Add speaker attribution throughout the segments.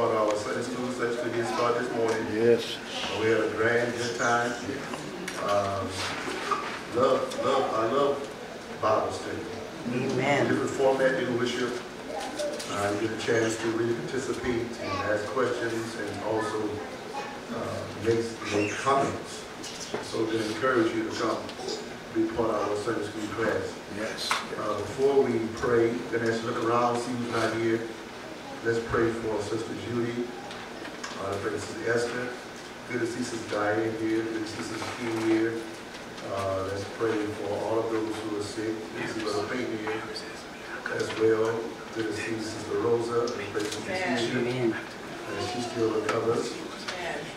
Speaker 1: part of our Sunday school, Sunday school did start this morning.
Speaker 2: Yes.
Speaker 1: We had a grand good time. Um, Love, love, I love Bible study.
Speaker 3: Amen.
Speaker 1: Different format in worship. I get a chance to really participate and ask questions and also uh, make, make comments. So to encourage you to come be part of our Sunday school class.
Speaker 2: Yes.
Speaker 1: Uh, Before we pray, then let's look around, see who's not here. Let's pray for Sister Judy. Uh, pray for Sister Esther. Good to see Sister Diane here. Good to see Sister King here. Uh, Let's pray for all of those who are sick. Good to see Brother Payton here as well. Good to see Sister Rosa. Let's pray for Sister.
Speaker 3: Amen.
Speaker 1: And she still recovers.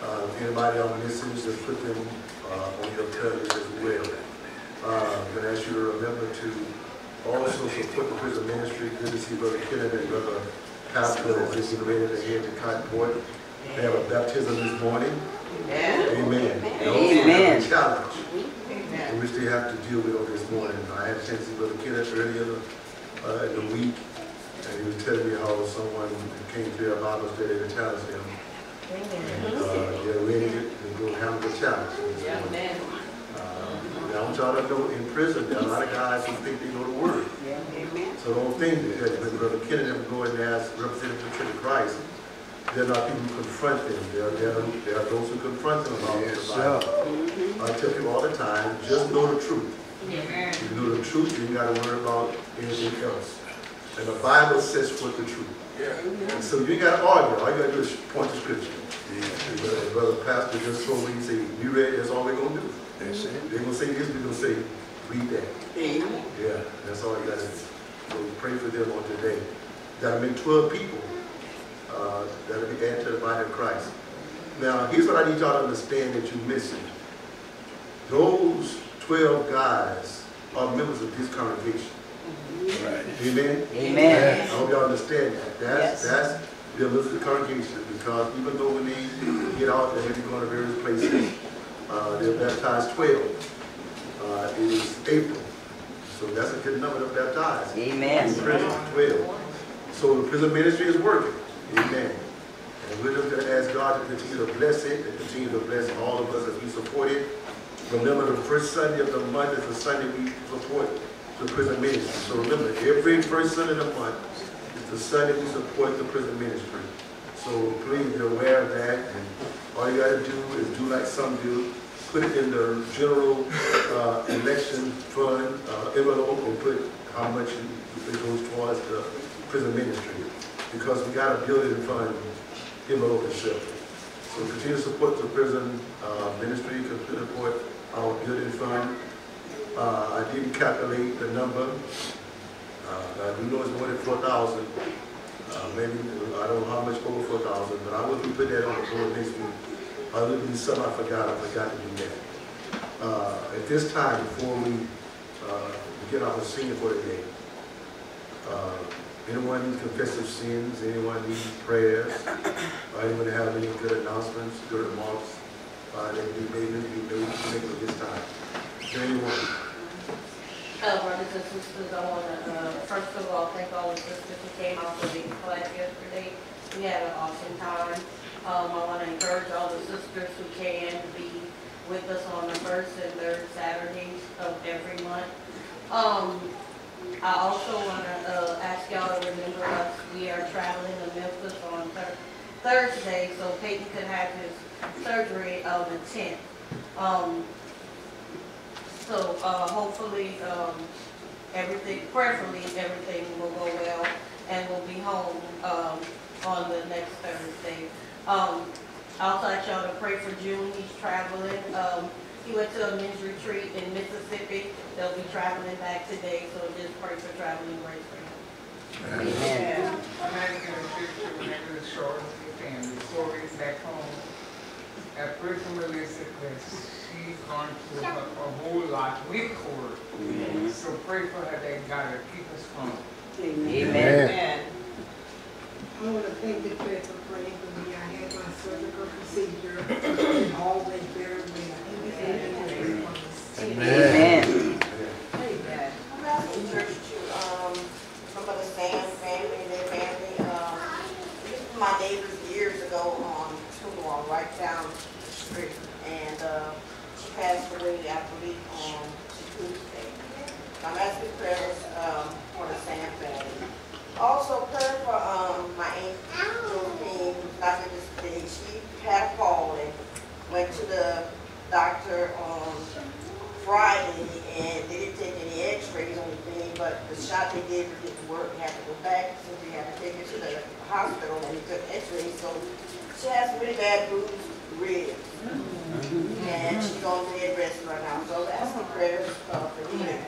Speaker 1: Uh, Anybody on the message, just put them uh, on your prayer list as well. Uh, I'm going to ask you to remember to also support the prison ministry. Good to see Brother Kennedy and Brother Pastor as they get ready to head to Cottonport. They have a baptism this morning. Amen. They also have a
Speaker 3: Amen.
Speaker 1: Challenge, in which they have to deal with on this morning. I had a chance to see Brother Kennedy earlier uh, in the week, and he was telling me how someone came to their Bible study to challenge them. And, uh, they're ready to go handle the challenge. this morning. Uh, Now, I want y'all to know, in prison, there are a lot of guys who think they know the word. So don't think that when Brother Kennedy and them go in there as representatives of the Church Christ, they're not people who confront them. There are, there are, there are those who confront them about
Speaker 2: Yes,
Speaker 1: the
Speaker 2: sir.
Speaker 1: Bible. I tell people all the time, just know the truth.
Speaker 4: Amen.
Speaker 1: If you know the truth, you ain't gotta worry about anything else. And the Bible says what the truth. Yeah. And so you ain't gotta argue, all you gotta do is point to scripture. And Brother brother pastor just told me, he said, you ready, that's all we're gonna do.
Speaker 2: That's it.
Speaker 1: They're gonna say this, we're gonna say, read that. Amen. Yeah, that's all you gotta do. So pray for them on today. Gotta make twelve people, uh, that'll be added to the body of Christ. Now, here's what I need y'all to understand that you're missing. Those twelve guys are members of this congregation.
Speaker 2: Right.
Speaker 1: Amen?
Speaker 3: Amen.
Speaker 1: I hope y'all understand that. That's,
Speaker 3: Yes.
Speaker 1: that's the members of the congregation, because even though when they get out, they're gonna be going to various places, uh, they're baptized twelve. Uh, it is April, so that's a good number to baptize.
Speaker 3: Amen.
Speaker 1: In prison, twelve. So the prison ministry is working. Amen. And we're just gonna ask God to continue to bless it and continue to bless all of us as we support it. Remember, the first Sunday of the month is the Sunday we support the prison ministry. So remember, every first Sunday of the month is the Sunday we support the prison ministry. So please be aware of that, and all you gotta do is do like some do, put it in the general, uh, election fund, uh, envelope, and put how much it goes towards the prison ministry. Because we got a building fund envelope and shelter. So continue to support the prison, uh, ministry, continue to support our building fund. Uh, I didn't calculate the number. Uh, I do know it's more than four thousand. Uh, maybe, I don't know how much over four thousand, but I be putting that on the board next week. Other than something I forgot, I forgot to do that. Uh, at this time, before we, uh, begin the singing for the day, uh, anyone needs confessive sins, anyone needs prayers, anyone have any good announcements, good remarks, uh, that we may, we may make at this time. Anyone?
Speaker 4: Brothers and sisters, I want to, uh, first of all, thank all the sisters who came out for the class yesterday. We had an awesome time. Um, I want to encourage all the sisters who can to be with us on the first and third Saturdays of every month. Um, I also want to, uh, ask y'all to remember us, we are traveling to Memphis on Thur- Thursday, so Peyton could have his surgery on the tenth. Um, so, uh, hopefully, um, everything, prayerfully, everything will go well and we'll be home, um, on the next Thursday. Um, I also ask y'all to pray for June, he's traveling, um, he went to a men's retreat in Mississippi. They'll be traveling back today, so just pray for traveling grace for him.
Speaker 3: Amen.
Speaker 5: I'm asking the sister whenever it's short and before we get back home. I pray for Melissa that she's gone through a, a whole lot with her. So pray for her that God will keep us strong.
Speaker 3: Amen.
Speaker 6: I want to thank the church for praying for me. I had my surgical procedure, all went very well.
Speaker 3: Amen.
Speaker 7: I'm asking church to, um, remember the Sam family, their family, um, this is my
Speaker 2: neighbors years ago on Tulare, right down the street. And, uh, she passed away, I believe, on Tuesday. I'm asking prayers, um, for the Sam family. Also prayer for, um, my aunt Josephine, not this day, she had a fall went to the doctor on Friday and they didn't take any x-rays or anything, but the shot they gave her didn't work, had to go back, so they had to take her to the hospital and they took x-rays, so she has really bad bruised ribs. And she's on bed rest right now, so that's the prayers, uh, for healing.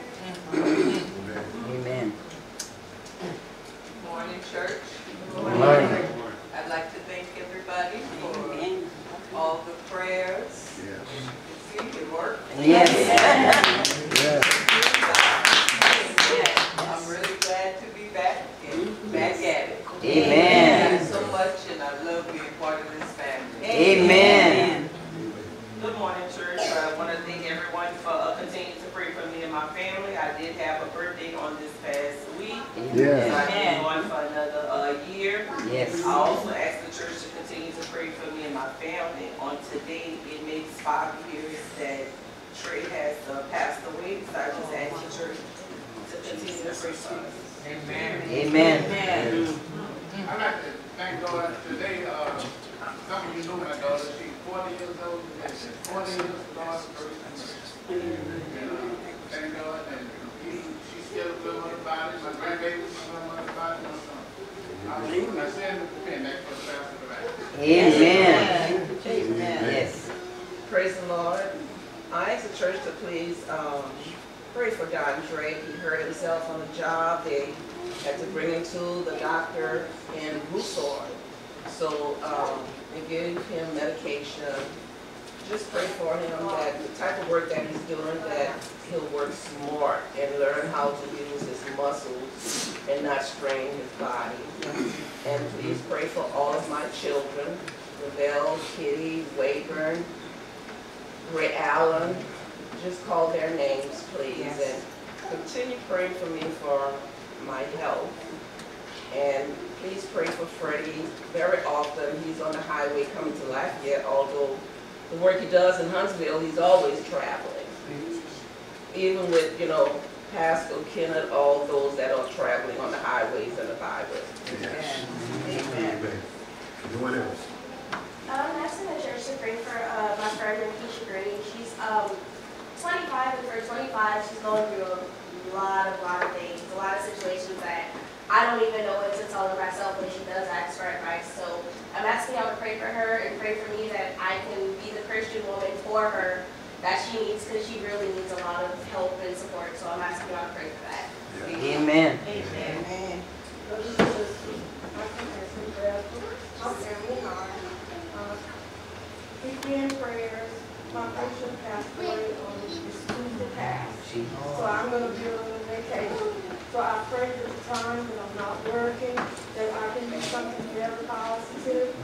Speaker 7: I
Speaker 8: pray that the
Speaker 6: time that I'm not working, that I can do something very positive.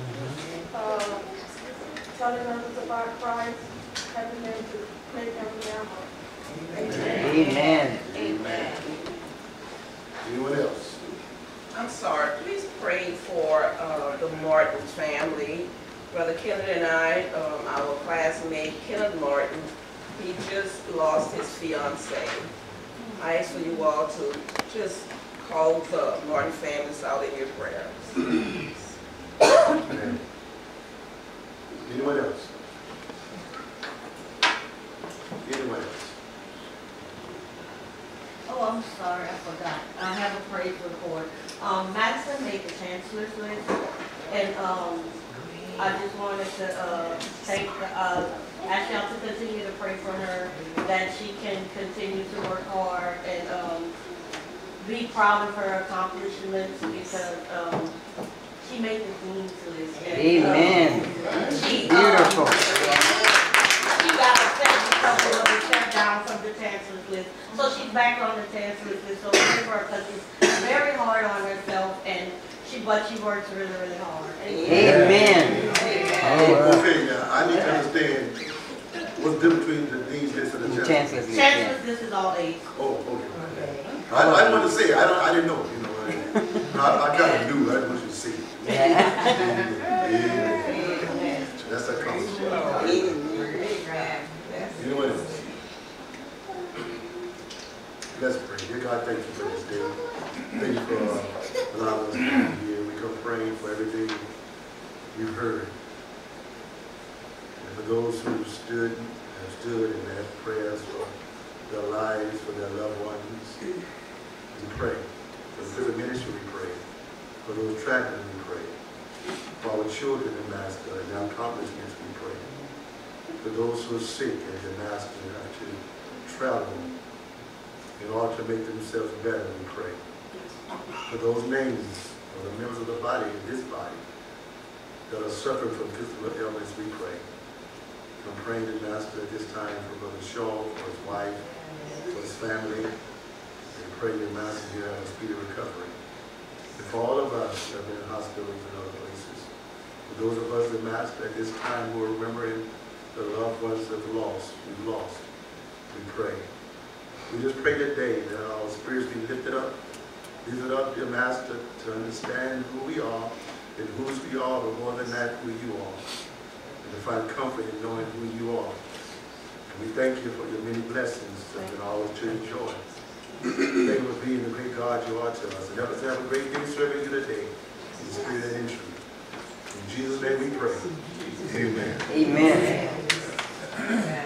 Speaker 6: Uh, telling others about Christ, helping them to make them their home.
Speaker 3: Amen.
Speaker 1: Anyone else?
Speaker 9: I'm sorry, please pray for uh, the Martin family. Brother Kenneth and I, um, our classmate Kenneth Martin, he just lost his fiancee. I ask for you all to just call the Martin families out in your prayers.
Speaker 1: Amen. Anyone else? Anyone else?
Speaker 4: Oh, I'm sorry, I forgot. I have a praise report. Um, Madison made the chancellor's list, and, um, I just wanted to, uh, thank, uh, ask y'all to continue to pray for her, that she can continue to work hard and, um, be proud of her accomplishments because, um, she made the dean's list. and, um,
Speaker 3: Amen.
Speaker 4: She, um,
Speaker 3: Beautiful.
Speaker 4: she got upset because it was stepped down from the chancellor's list. So she's back on the chancellor's list, so pray for her because she's very hard on herself and she, but she works really, really hard.
Speaker 3: Amen. Oh,
Speaker 1: Okay, now, I need to understand what's the difference between the dean's list and the
Speaker 3: The
Speaker 1: chancellor's.
Speaker 3: chancellor's list.
Speaker 4: Chancellor's list is all eight.
Speaker 1: Oh, okay. I, I want to say, I don't, I didn't know, you know, I, I kinda knew, I didn't want you to see. Amen. That's a compliment. Anyone else? Let's pray. Dear God, thank you for this day. Thank you for uh, allowing us to be here. We come praying for everything you've heard. And for those who stood, have stood and had prayers for their lives, for their loved ones, we pray. For the prison ministry, we pray. For those traveling, we pray. For our children and master and their accomplishments, we pray. For those who are sick and the master have to travel in order to make themselves better, we pray. For those names of the members of the body, in this body, that are suffering from physical illness, we pray. I'm praying to Master at this time for Brother Shaw, for his wife, for his family, pray that Master here have a speedy recovery. And for all of us who have been in hospitals and other places, for those of us that Master at this time who are remembering the loved ones that we've lost, we've lost, we pray. We just pray today that our spirits be lifted up, lifted up, dear Master, to understand who we are and whose we are, but more than that, who you are. And to find comfort in knowing who you are. And we thank you for your many blessings that we always to enjoy. Thank you for being the great God you are to us. And help us have a great day serving you today in spirit and in truth. In Jesus' name we pray. Amen.
Speaker 3: Amen.
Speaker 10: Hello,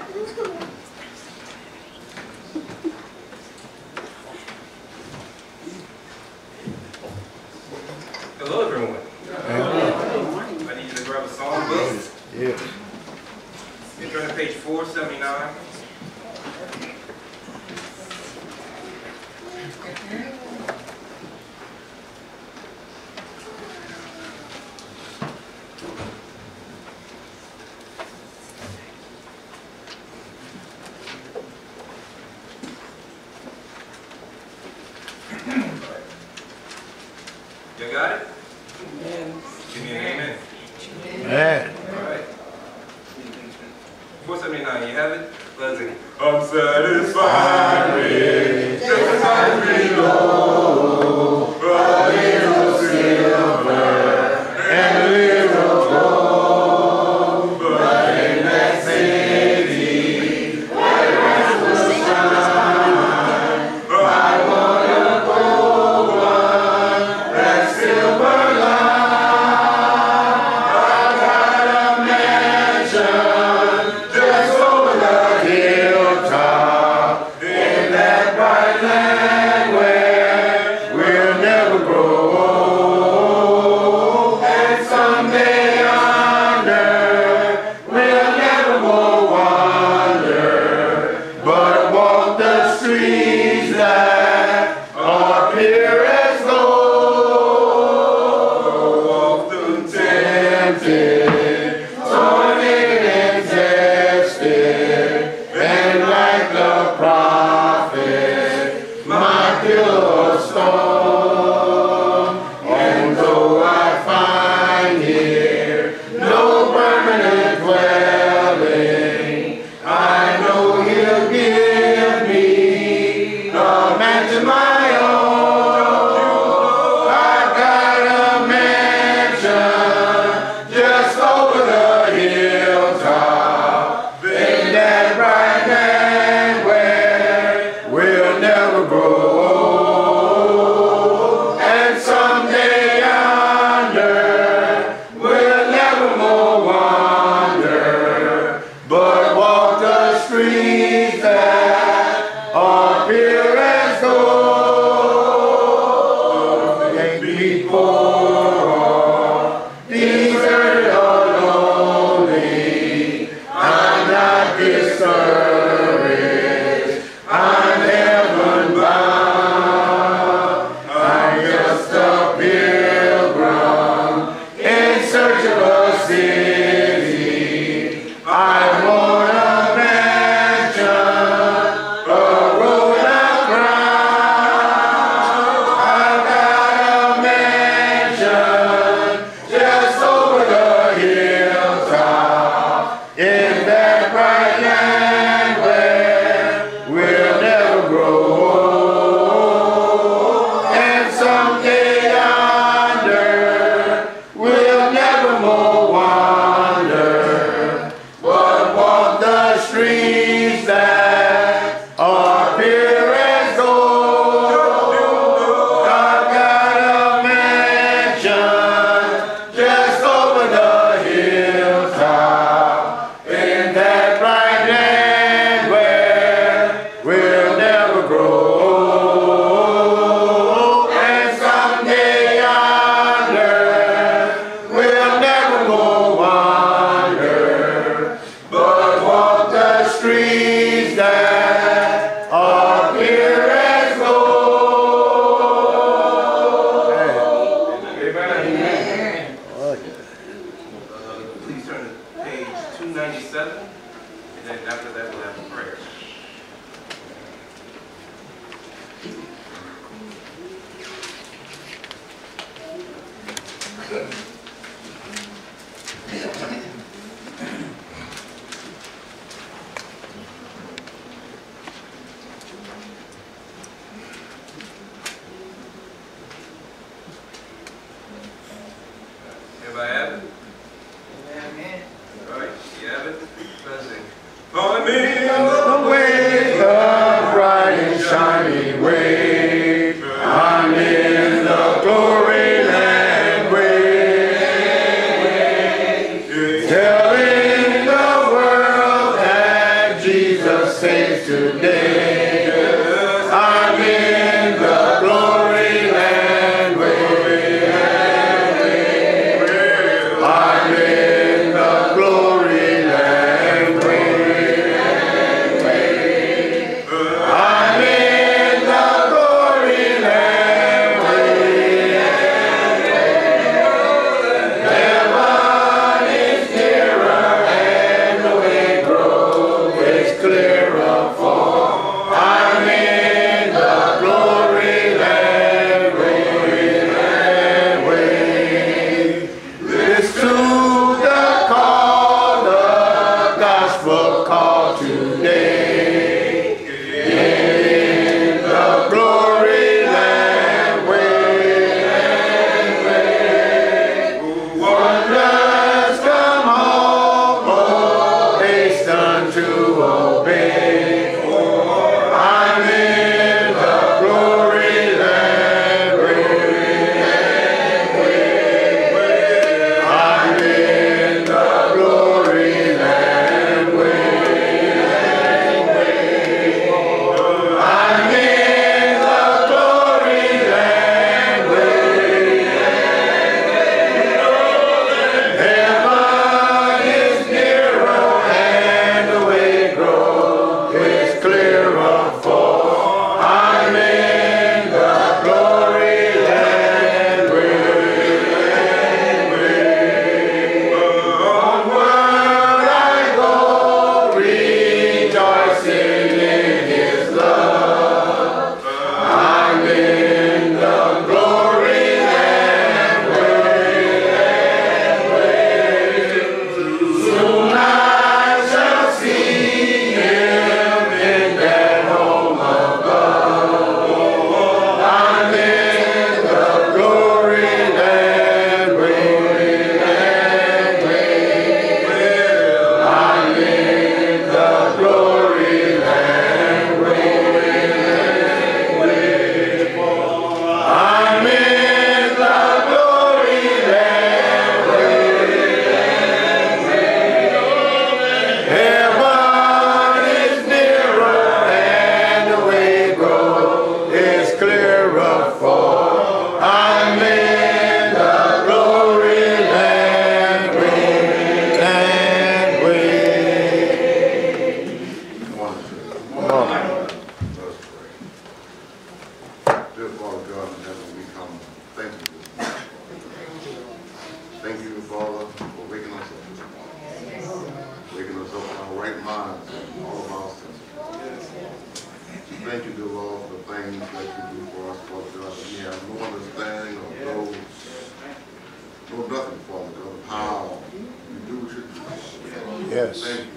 Speaker 1: Yes.
Speaker 11: Thank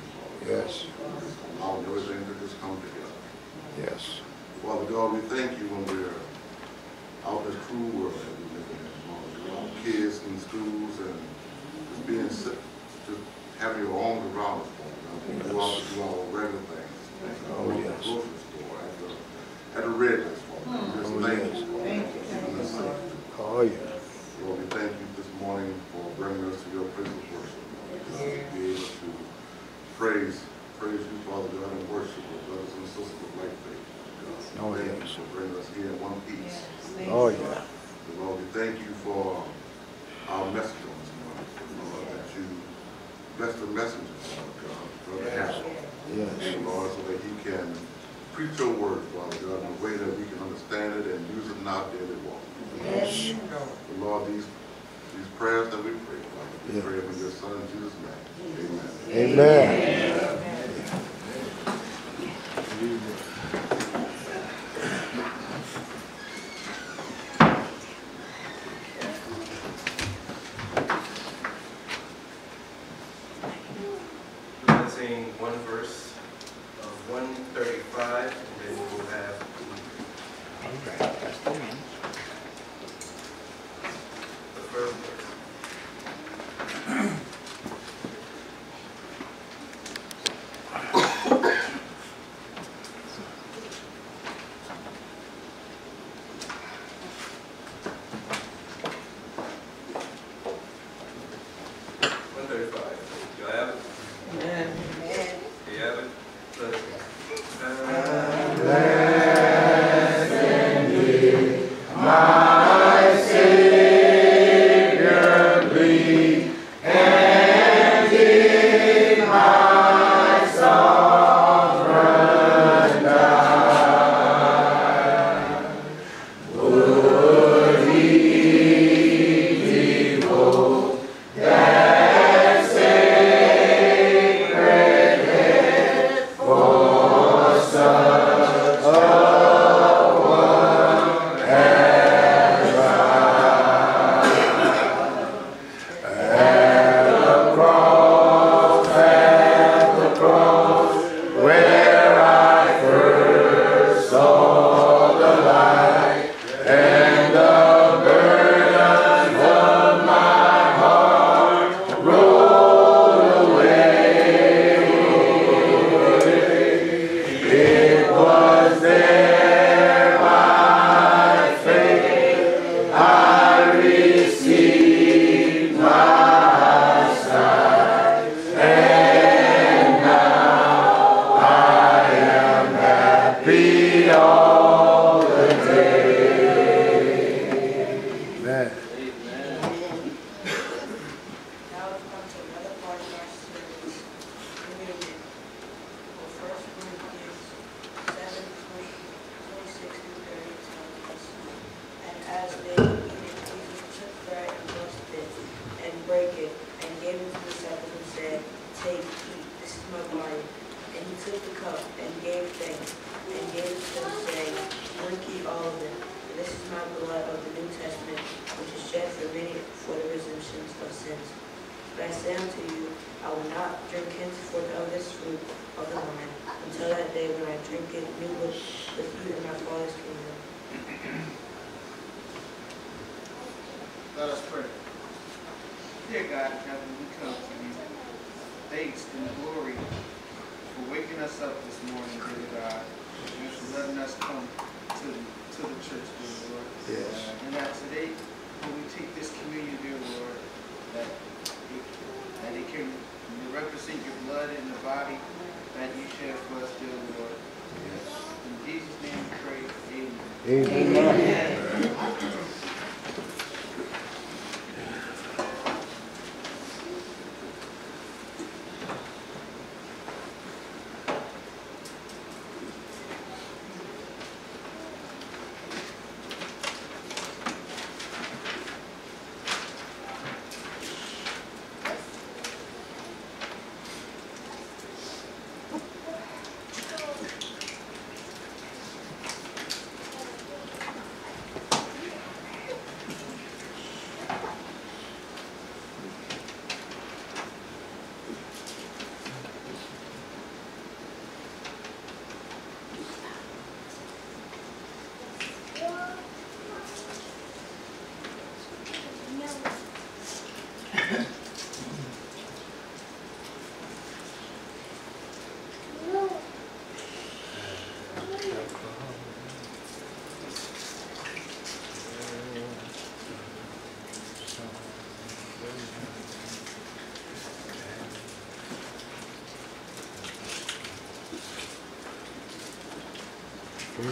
Speaker 12: Thank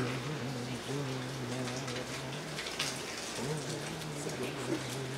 Speaker 12: you.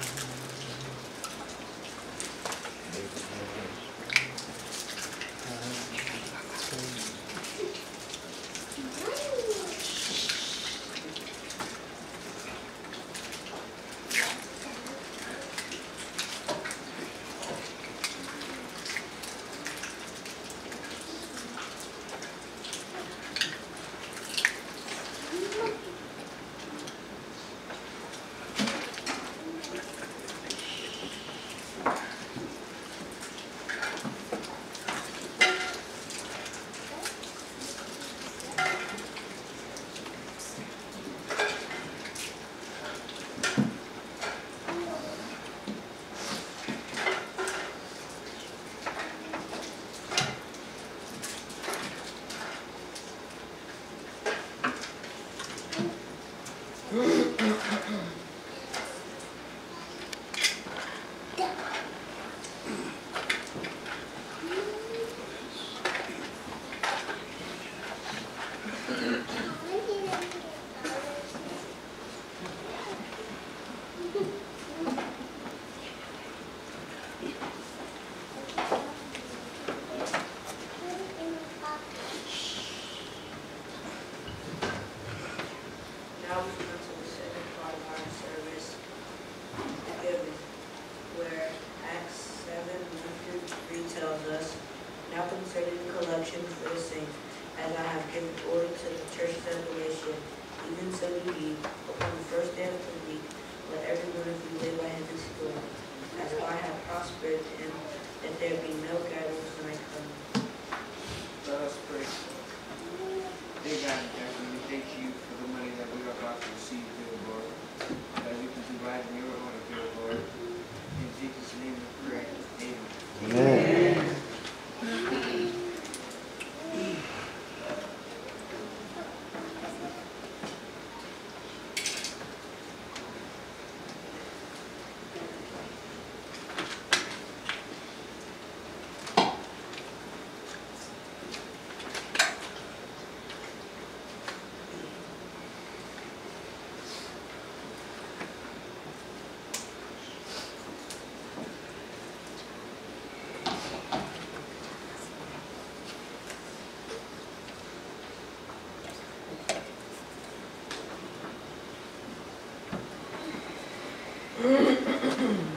Speaker 12: Mm-hmm.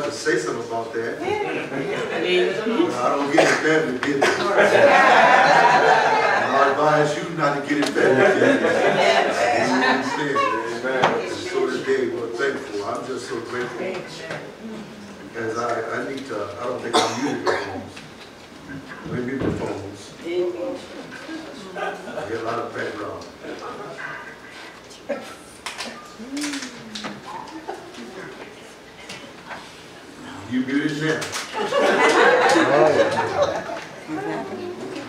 Speaker 12: To
Speaker 1: say something about that.
Speaker 7: Leave.
Speaker 1: I don't get in family business. I advise you not to get in family business. You? Amen. So today, we're thankful. I'm just so grateful. Because I, I need to, I don't think I'm muted the phones. Let me mute the phones. I get a lot of background. You muted now.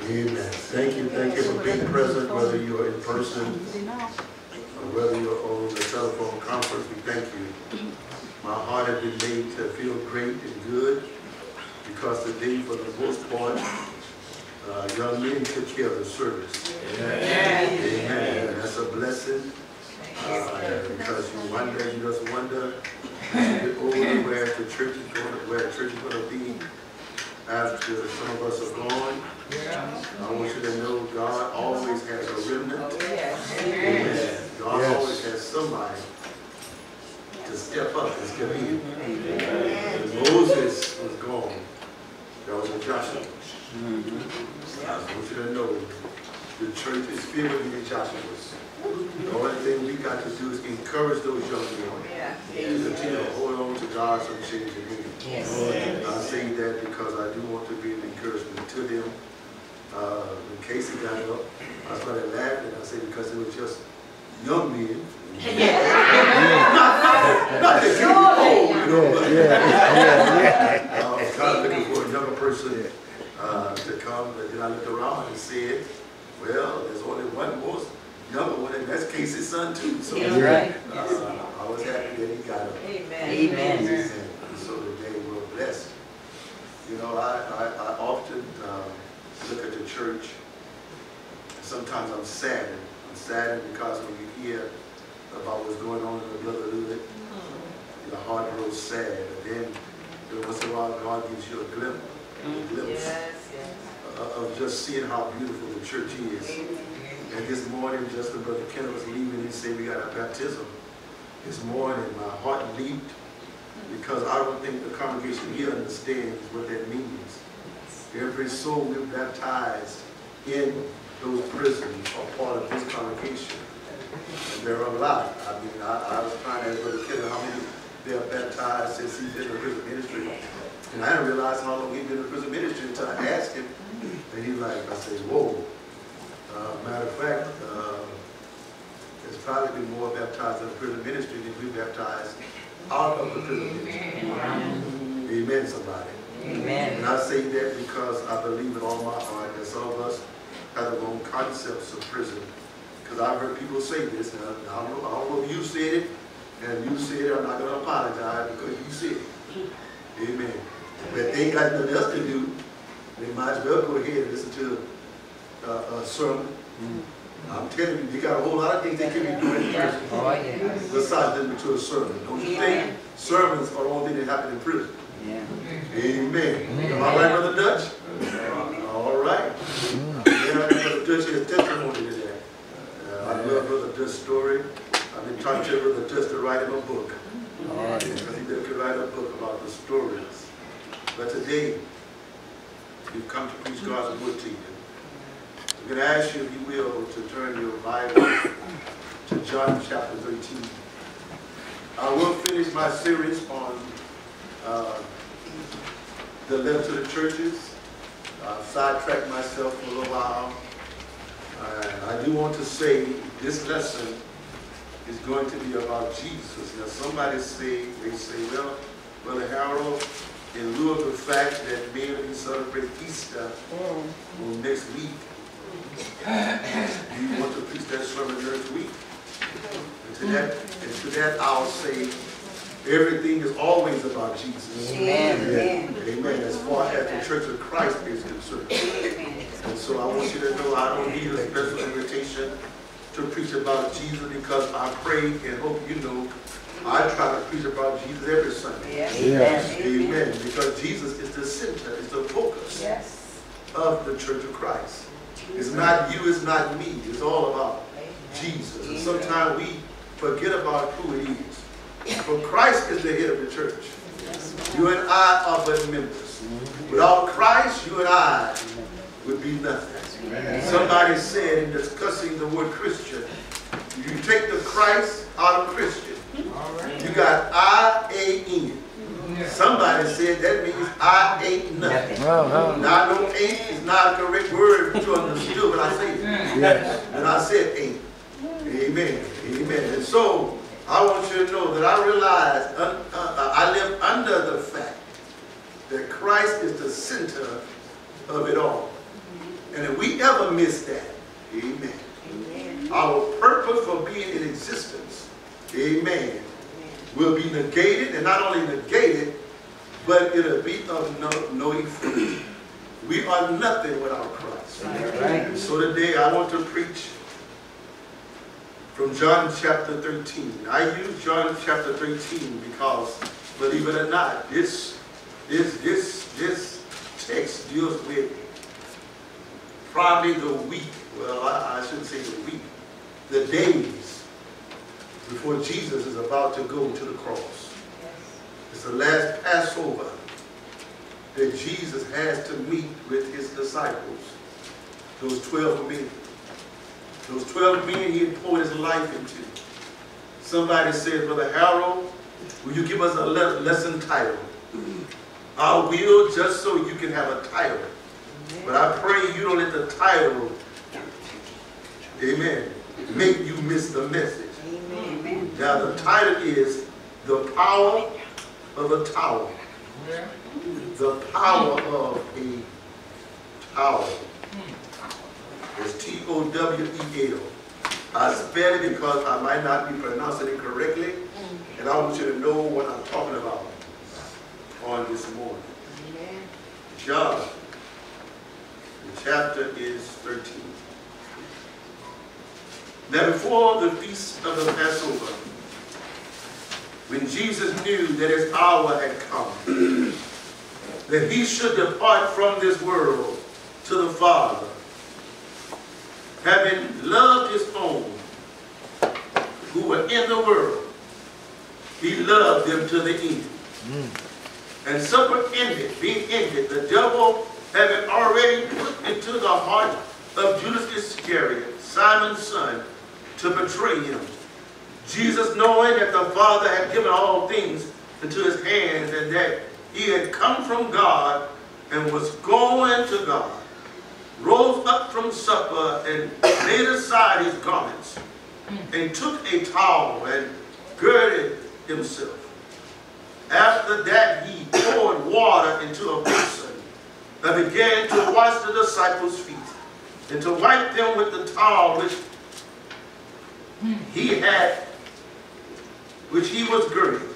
Speaker 1: Amen. Thank you, thank you for being present, whether you're in person or whether you're on the telephone conference, we thank you. My heart has been made to feel great and good because today, for the most part, uh, young men took care of the service. Amen. Amen. That's a blessing. Uh, because you wonder, you just wonder, as older, where the church is going, where the church is going to be after some of us are gone. I want you to know God always has a remnant. Amen. God
Speaker 3: Yes.
Speaker 1: always has somebody to step up and step in. When Moses was gone, there was a Joshua. I want you to know the church is filled with many Joshuas. The only thing we got to do is encourage those young men. And continue to hold on to God's unchanging hand. I say that because I do want to be an encouragement to them. Uh, when Casey got up, I started laughing. I said because it was just young men. not, not that you old, you know, but I was kind of looking for a younger person uh, to come, but then I looked around and said, well, there's only one most younger one, and that's Casey's son too. So
Speaker 7: That's right.
Speaker 1: uh, I was happy that he got up.
Speaker 7: Amen.
Speaker 1: amen And so today we're blessed. You know, I, I, I often um, look at the church, sometimes I'm saddened. I'm saddened because when you hear about what's going on in the brotherhood, your heart grows sad. But then, every once in a while, God gives you a glimpse, a glimpse of of just seeing how beautiful the church is. And this morning, just when Brother Kenneth was leaving, he said we got a baptism. This morning, my heart leaped because I don't think the congregation here understands what that means. Every soul we're baptized in those prisons are part of this congregation. And there are a lot. I mean, I, I was trying to ask Brother Kenneth how many they are baptized since he's been in the prison ministry. And I didn't realize how long he'd been in the prison ministry until I asked him. And he's like, I said, whoa. Uh, matter of fact, uh, there's probably been more baptized in the prison ministry than we baptized out of the prison ministry. Amen, somebody.
Speaker 7: Amen.
Speaker 1: And I say that because I believe in all my heart that some of us have the wrong concepts of prison. Because I've heard people say this, and I don't know, I don't know if you said it, and if you said it, I'm not gonna apologize because you said it. Amen. But they ain't got nothing else to do, they might as well go ahead and listen to uh, a sermon. I'm telling you, they got a whole lot of things they can be doing in prison
Speaker 7: Oh, yeah.
Speaker 1: besides listening to a sermon. Don't you think sermons are the only thing that happen in prison?
Speaker 7: Yeah.
Speaker 1: Amen. Am I right, Brother Dutch? All right. Yeah, Brother Dutch has testimony to that. Uh, I love Brother Dutch's story. I've been trying to tell Brother Dutch to write him a book. Because he could write a book about the stories. But today, we've come to preach God's word to you. I'm going to ask you, if you will, to turn your Bible to John chapter 13. I will finish my series on uh, the letter to the churches. I've sidetracked myself for a little while. Uh, I do want to say this lesson is going to be about Jesus. Now, somebody say, they say, well, Brother Harold, in lieu of the fact that maybe we celebrate Easter on next week, you want to preach that sermon next week? And to that, and to that I'll say, everything is always about Jesus.
Speaker 7: Amen.
Speaker 1: Amen. As far as the Church of Christ is concerned. And so I want you to know I don't need a special invitation to preach about Jesus because I pray and hope you know I try to preach about Jesus every Sunday.
Speaker 3: Yes.
Speaker 1: Amen. Because Jesus is the center, is the focus
Speaker 9: Yes.
Speaker 1: of the Church of Christ. It's not you, it's not me. It's all about Jesus. And sometimes we forget about who it is. For Christ is the head of the church. You and I are but members. Without Christ, you and I would be nothing. Somebody said in discussing the word Christian, you take the Christ out of Christian, you got I-A-N. Somebody said that means I ain't nothing.
Speaker 3: Uh-huh.
Speaker 1: Now, I know ain't is not a correct word to understood, but I say it.
Speaker 3: Yes.
Speaker 1: And I said ain't. Amen. Amen. And so, I want you to know that I realize, uh, uh, I live under the fact that Christ is the center of it all. And if we ever miss that, amen, our purpose for being in existence, amen, will be negated, and not only negated, but it'll be of no, no effect. We are nothing without Christ. And so today I want to preach from John chapter 13. I use John chapter 13 because, believe it or not, this, this, this, this text deals with probably the week, well, I, I shouldn't say the week, the days before Jesus is about to go to the cross. It's the last Passover that Jesus has to meet with his disciples, those 12 men. Those 12 men he had poured his life into. Somebody said, Brother Harold, will you give us a le- lesson title? I will, just so you can have a title. But I pray you don't let the title, amen, make you miss the message. Now the title is The Power of a Tower. The Power of a Tower. It's T-O-W-E-L. I spell it because I might not be pronouncing it correctly, and I want you to know what I'm talking about on this morning. John, the chapter is 13. Now before the feast of the Passover, when Jesus knew that his hour had come, that he should depart from this world to the Father, having loved his own who were in the world, he loved them to the end. Mm. And supper ended, being ended, the devil having already put into the heart of Judas Iscariot, Simon's son, to betray him. Jesus, knowing that the Father had given all things into his hands and that he had come from God and was going to God, rose up from supper and laid aside his garments and took a towel and girded himself. After that, he poured water into a basin and began to wash the disciples' feet and to wipe them with the towel which he had, which he was girded.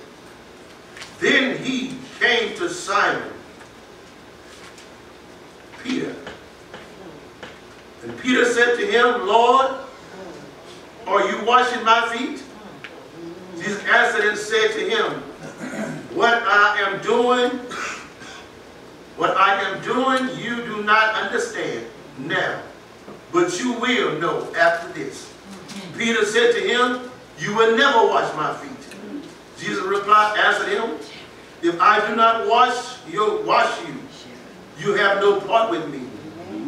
Speaker 1: Then he came to Simon, Peter. And Peter said to him, Lord, are you washing my feet? Jesus answered and said to him, What I am doing, what I am doing, you do not understand now, but you will know after this. Peter said to him, You will never wash my feet. Jesus replied, answered him, If I do not wash you, wash you, you have no part with me.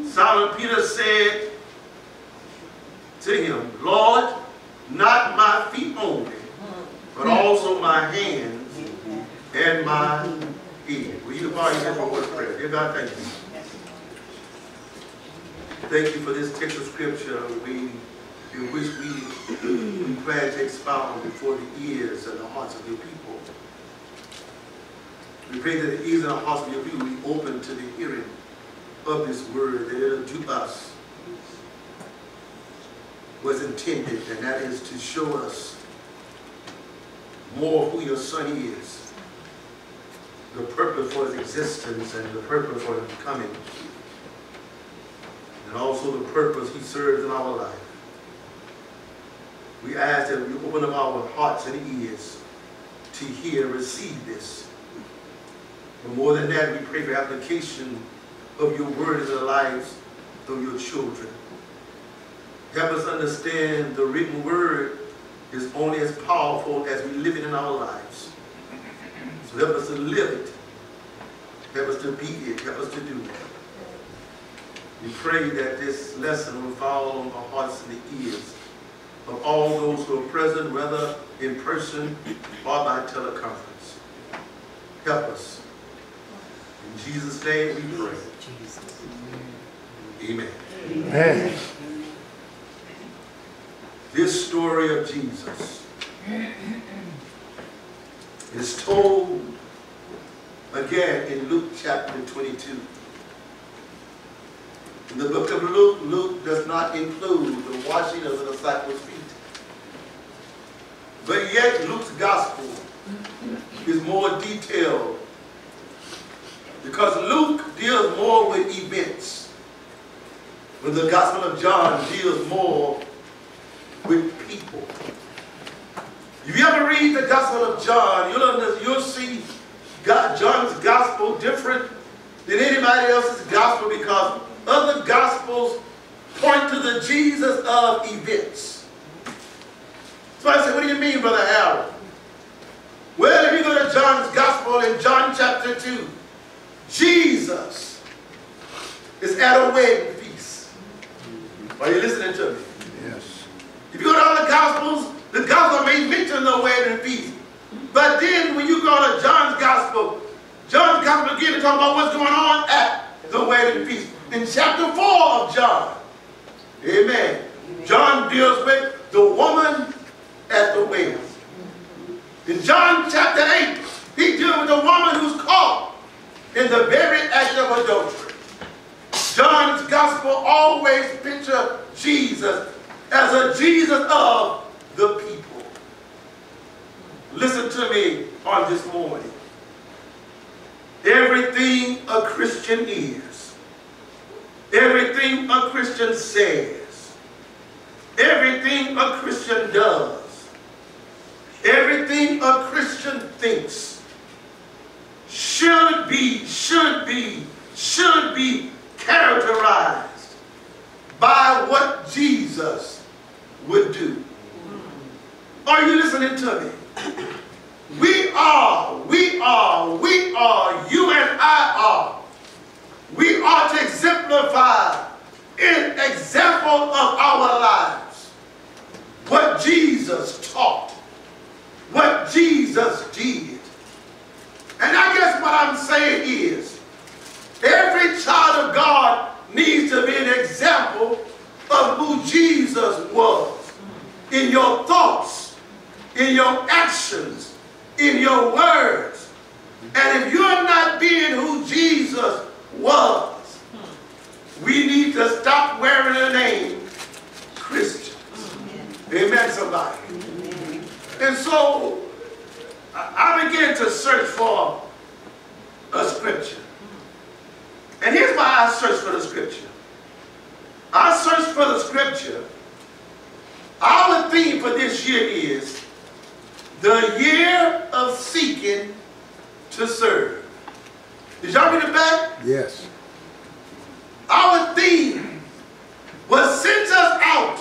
Speaker 1: Simon Peter said to him, Lord, not my feet only, but also my hands and my head. Will you bow your head for a word of prayer? Dear God, thank you. Thank you for this text of scripture we, in which we, we plan to expound before the ears and the hearts of your people. We pray that the ears and the hearts of your people be open to the hearing of this word, that it'll do us was intended, and that is to show us more who your son is, the purpose for his existence and the purpose for his coming, and also the purpose he serves in our life. We ask that you open up our hearts and ears to hear and receive this. But more than that, we pray for application of your word in the lives of your children. Help us understand the written word is only as powerful as we live it in our lives. So help us to live it. Help us to be it. Help us to do it. We pray that this lesson will fall on our hearts and the ears of all those who are present, whether in person or by teleconference. Help us. In Jesus' name we pray. Amen.
Speaker 3: Amen.
Speaker 1: This story of Jesus is told again in Luke chapter 22. In the book of Luke, Luke does not include the washing of the disciples' feet. But yet Luke's gospel is more detailed because Luke deals more with events. When the gospel of John deals more with people. If you ever read the Gospel of John, you'll, under, you'll see God, John's Gospel different than anybody else's Gospel because other Gospels point to the Jesus of events. So I said, what do you mean, Brother Harold? Well, if you go to John's Gospel in John chapter 2, Jesus is at a wedding feast. Are you listening to me?
Speaker 3: Yes.
Speaker 1: If you go to other Gospels, the Gospel may mention the wedding feast. But then when you go to John's Gospel, John's Gospel begins to talk about what's going on at the wedding feast. In chapter 4 of John, amen, John deals with the woman at the well. In John chapter 8, he deals with the woman who's caught in the very act of adultery. John's gospel always picture Jesus as a Jesus of the people. Listen to me on this morning. Everything a Christian is, everything a Christian says, everything a Christian does, everything a Christian thinks should be, should be, should be characterized by what Jesus would do. Are you listening to me? We are, we are, we are, you and I are. We are to exemplify in example of our lives what Jesus taught, what Jesus did. And I guess what I'm saying is, every child of God needs to be an example of who Jesus was in your thoughts, in your actions, in your words. And if you're not being who Jesus was, we need to stop wearing the name Christians. Amen, somebody. And so I began to search for a scripture. And here's why I searched for the scripture. I searched for the scripture. Our theme for this year is the year of seeking to serve. Did y'all read it back?
Speaker 3: Yes.
Speaker 1: Our theme was sent us out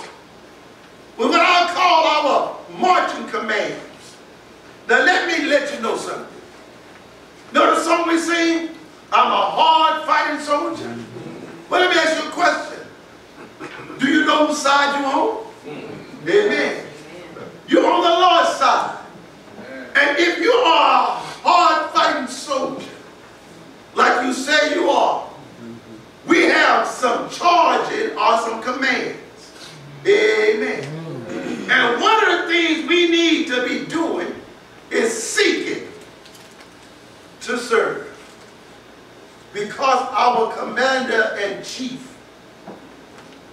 Speaker 1: with what I call our marching commands. Now let me let you know something. Know the song we sing? I'm a hard fighting soldier. Well, let me ask you a question. Do you know whose side you're on? Amen. You're on the Lord's side. And if you are a hard fighting soldier, like you say you are, we have some charging or some commands. Amen. Mm. And one of the things we need to be doing is seeking to serve. Because our commander in chief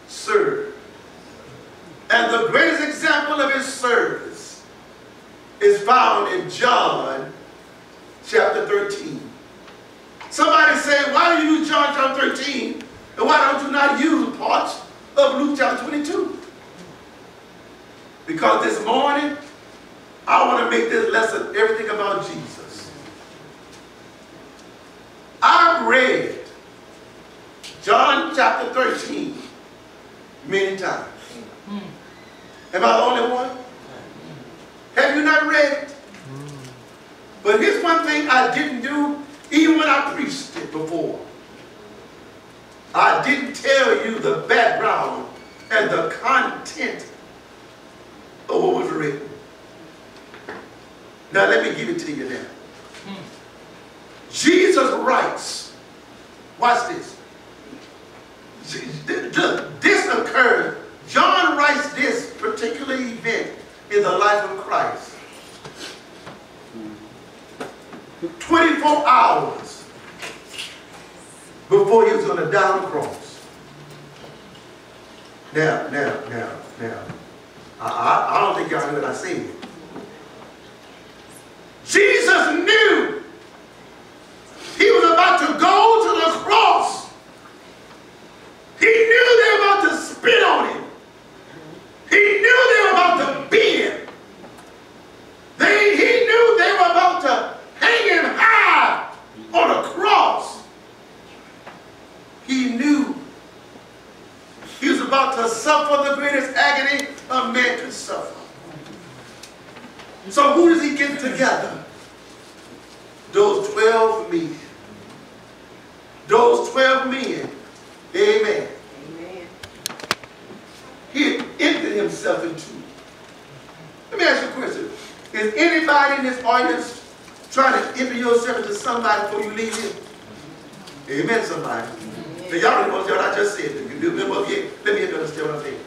Speaker 1: served. And the greatest example of his service is found in John chapter 13. Somebody say, why do you use John chapter 13? And why don't you not use parts of Luke chapter 22? Because this morning, I want to make this lesson everything about Jesus. I've read John chapter 13 many times. Am I the only one? Have you not read it? But here's one thing I didn't do, even when I preached it before. I didn't tell you the background and the content of what was written. Now let me give it to you now. Jesus writes, watch this. This occurred, John writes this particular event in the life of Christ. 24 hours before he was going to die on the cross. Now, now, now, now, I, I, I don't think y'all what I said. Jesus knew he was about to go to the cross. He knew they were about to spit on him. He knew they were about to beat him. They, he knew they were about to hang him high on a cross. He knew he was about to suffer the greatest agony a man could suffer. So who does he get together? Those 12 men. Those 12 men. Amen.
Speaker 2: Amen.
Speaker 1: He emptied himself into. Let me ask you a question. Is anybody in this audience trying to empty yourself into somebody before you leave here? Amen, somebody. Now, y'all know what I just said. Let me let me understand what I'm saying.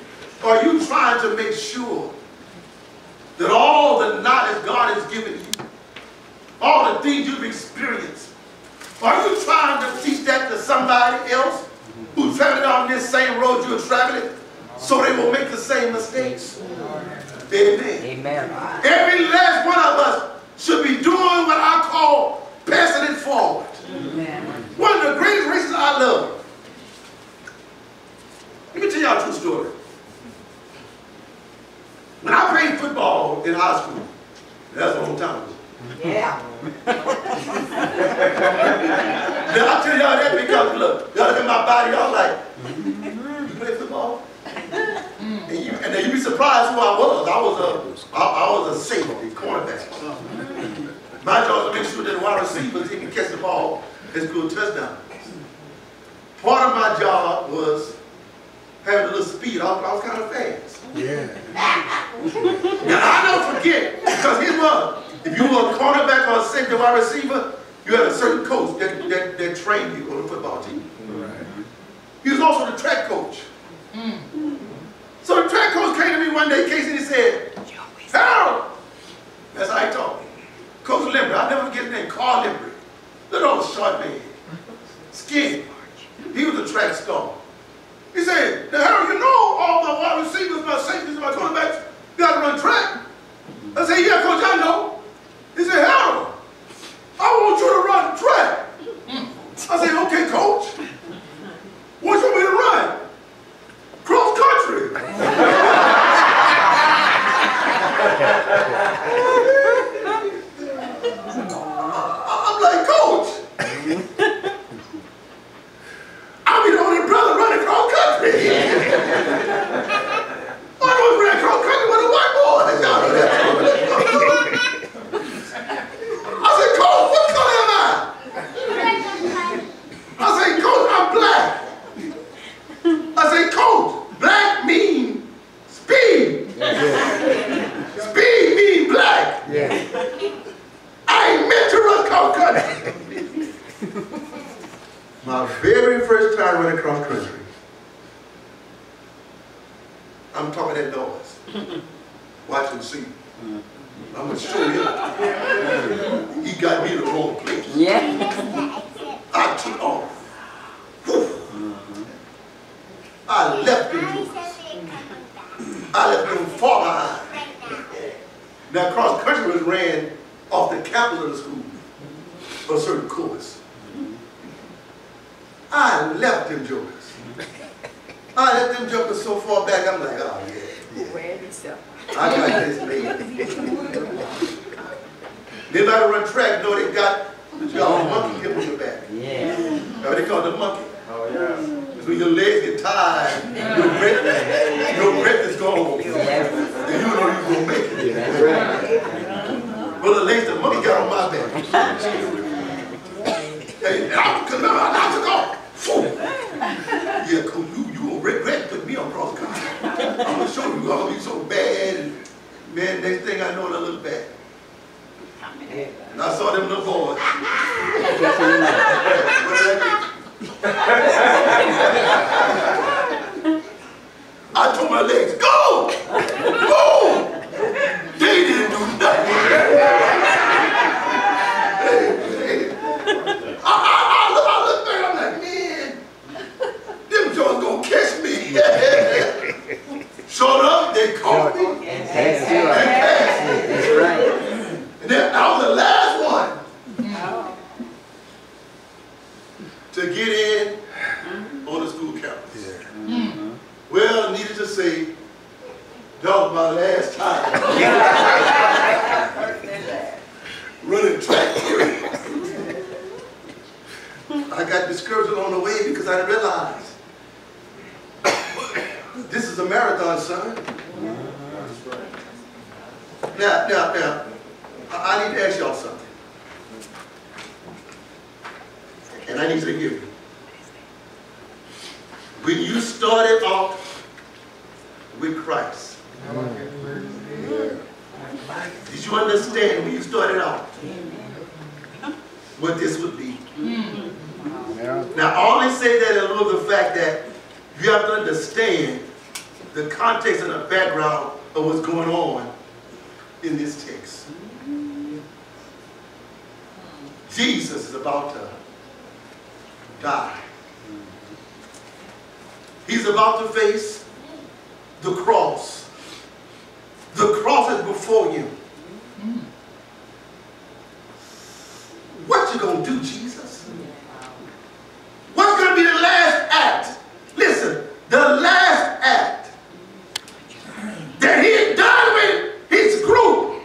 Speaker 1: Are you trying to make sure that all the knowledge God has given you, all the things you've experienced, are you trying to teach that to somebody else who's traveling on this same road you're traveling so they will make the same mistakes? Amen.
Speaker 7: Amen.
Speaker 1: Every last one of us should be doing what I call passing it forward.
Speaker 7: Amen.
Speaker 1: One of the greatest races I love. Let me tell y'all a true story. When I played football in high school, that's a long time ago.
Speaker 2: Yeah.
Speaker 1: Then I tell y'all that because look, y'all look at my body, y'all like, you play football? And, you, and then you be surprised who I was. I was a, I, I was a safety, cornerback. My job was to make sure that the wide receivers he can catch the ball and score touchdowns. Part of my job was having a little speed. I was, I was kind of fast.
Speaker 3: Yeah.
Speaker 1: Now I don't forget, because here's what, if you were a cornerback or a safety wide receiver, you had a certain coach that, that, that trained you on the football team.
Speaker 3: Right.
Speaker 1: He was also the track coach. Mm. So the track coach came to me one day, Casey, and he said, Harold, that's how he told me. Coach Limber, I'll never forget his name, Carl Limber. Little old short man, skinny. He was a track star. He said, now Harold, you know all my wide receivers, my safeties, my quarterbacks, got to run track. I said, yeah, coach, I know. He said, Harold, I want you to run track. I said, okay, coach. What you want me to run? I'm like, coach. I'll be the only brother running cross country. I was running cross country with a white boy. Y'all know that. I said, coach, what color am I? I said, coach, I'm black. I said, coach, black mean speed. Speed mean black.
Speaker 3: Yeah.
Speaker 1: I ain't meant to run cross country. My very first time I running across country, I'm talking that noise. Watch and see. I'm gonna show you. He got me in the wrong place.
Speaker 7: Yeah.
Speaker 1: I took off. Whew. I left them jokers. I left them far behind. Now cross country was ran off the capital of the school, a certain course. I left them jokers. I left them jokers so far back, I'm like, oh yeah, yeah. I got this made. Anybody run track know they got the job monkey hip on your back.
Speaker 7: Yeah.
Speaker 1: That's they call the monkey.
Speaker 10: Oh, yeah.
Speaker 1: It's when your legs get tired, your breath, your breath is gone. And you know you're gonna make it.
Speaker 3: That's right.
Speaker 1: Brother Langston, the monkey got on my back. Hey, and I, cause remember, I, I took off. Yeah, oh, cool. You, you gonna regret putting me on cross country. I'm gonna show you, I'm gonna be so bad. And man, next thing I know, I look back. And I saw them little boys. I told my legs, go! Go! They didn't do nothing. Hey, hey. I, I, I, look, I look back, I'm like, man, them joints gonna catch me. Showed up, they caught me.
Speaker 3: That's
Speaker 1: They
Speaker 3: right.
Speaker 1: passed me.
Speaker 3: That's right.
Speaker 1: And then I was the last one to get in mm-hmm. on the school campus. yeah mm-hmm. Well, needed to say, that was my last time running track. I got discouraged along the way because I realized this is a marathon, son. Now, now, now, I need to ask y'all something. And I need you to hear me. When you started off with Christ, did you understand when you started out what this would be?
Speaker 3: Yeah.
Speaker 1: Now, I only say that in lieu of the fact that you have to understand the context and the background of what's going on in this text. Jesus is about to die. He's about to face the cross. The cross is before you. What you gonna do, Jesus? What's gonna be the last act? Listen, the last act that he had done with his group.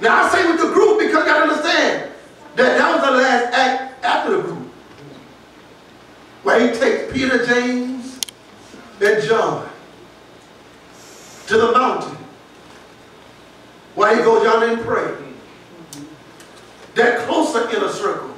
Speaker 1: Now I say with the group because you gotta understand that that was the last act after the group. Where he takes Peter, James, and John to the mountain. Where he goes down and pray. That closer inner circle.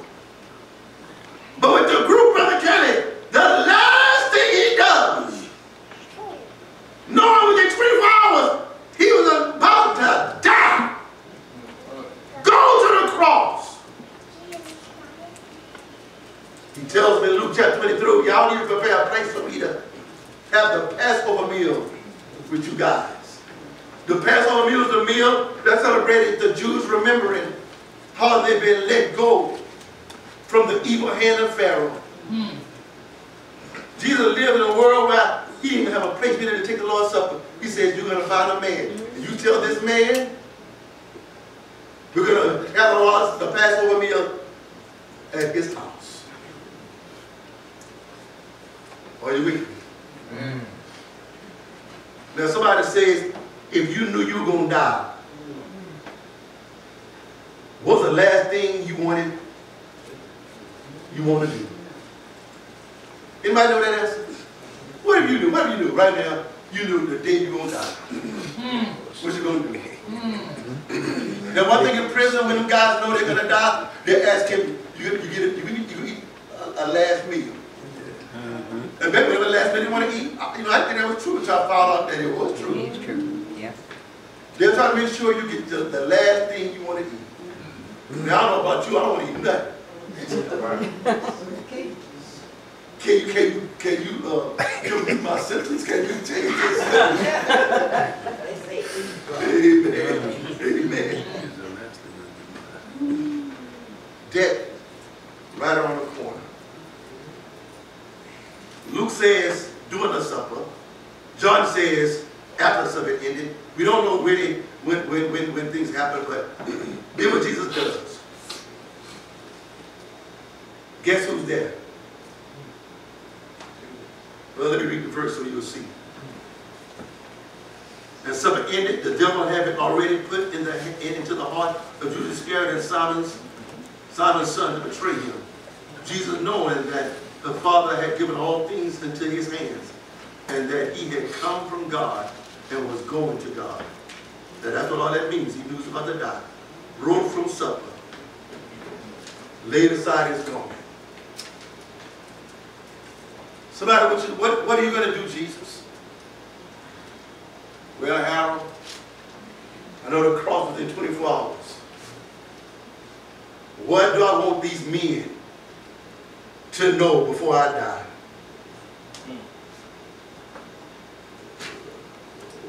Speaker 1: To know before I die?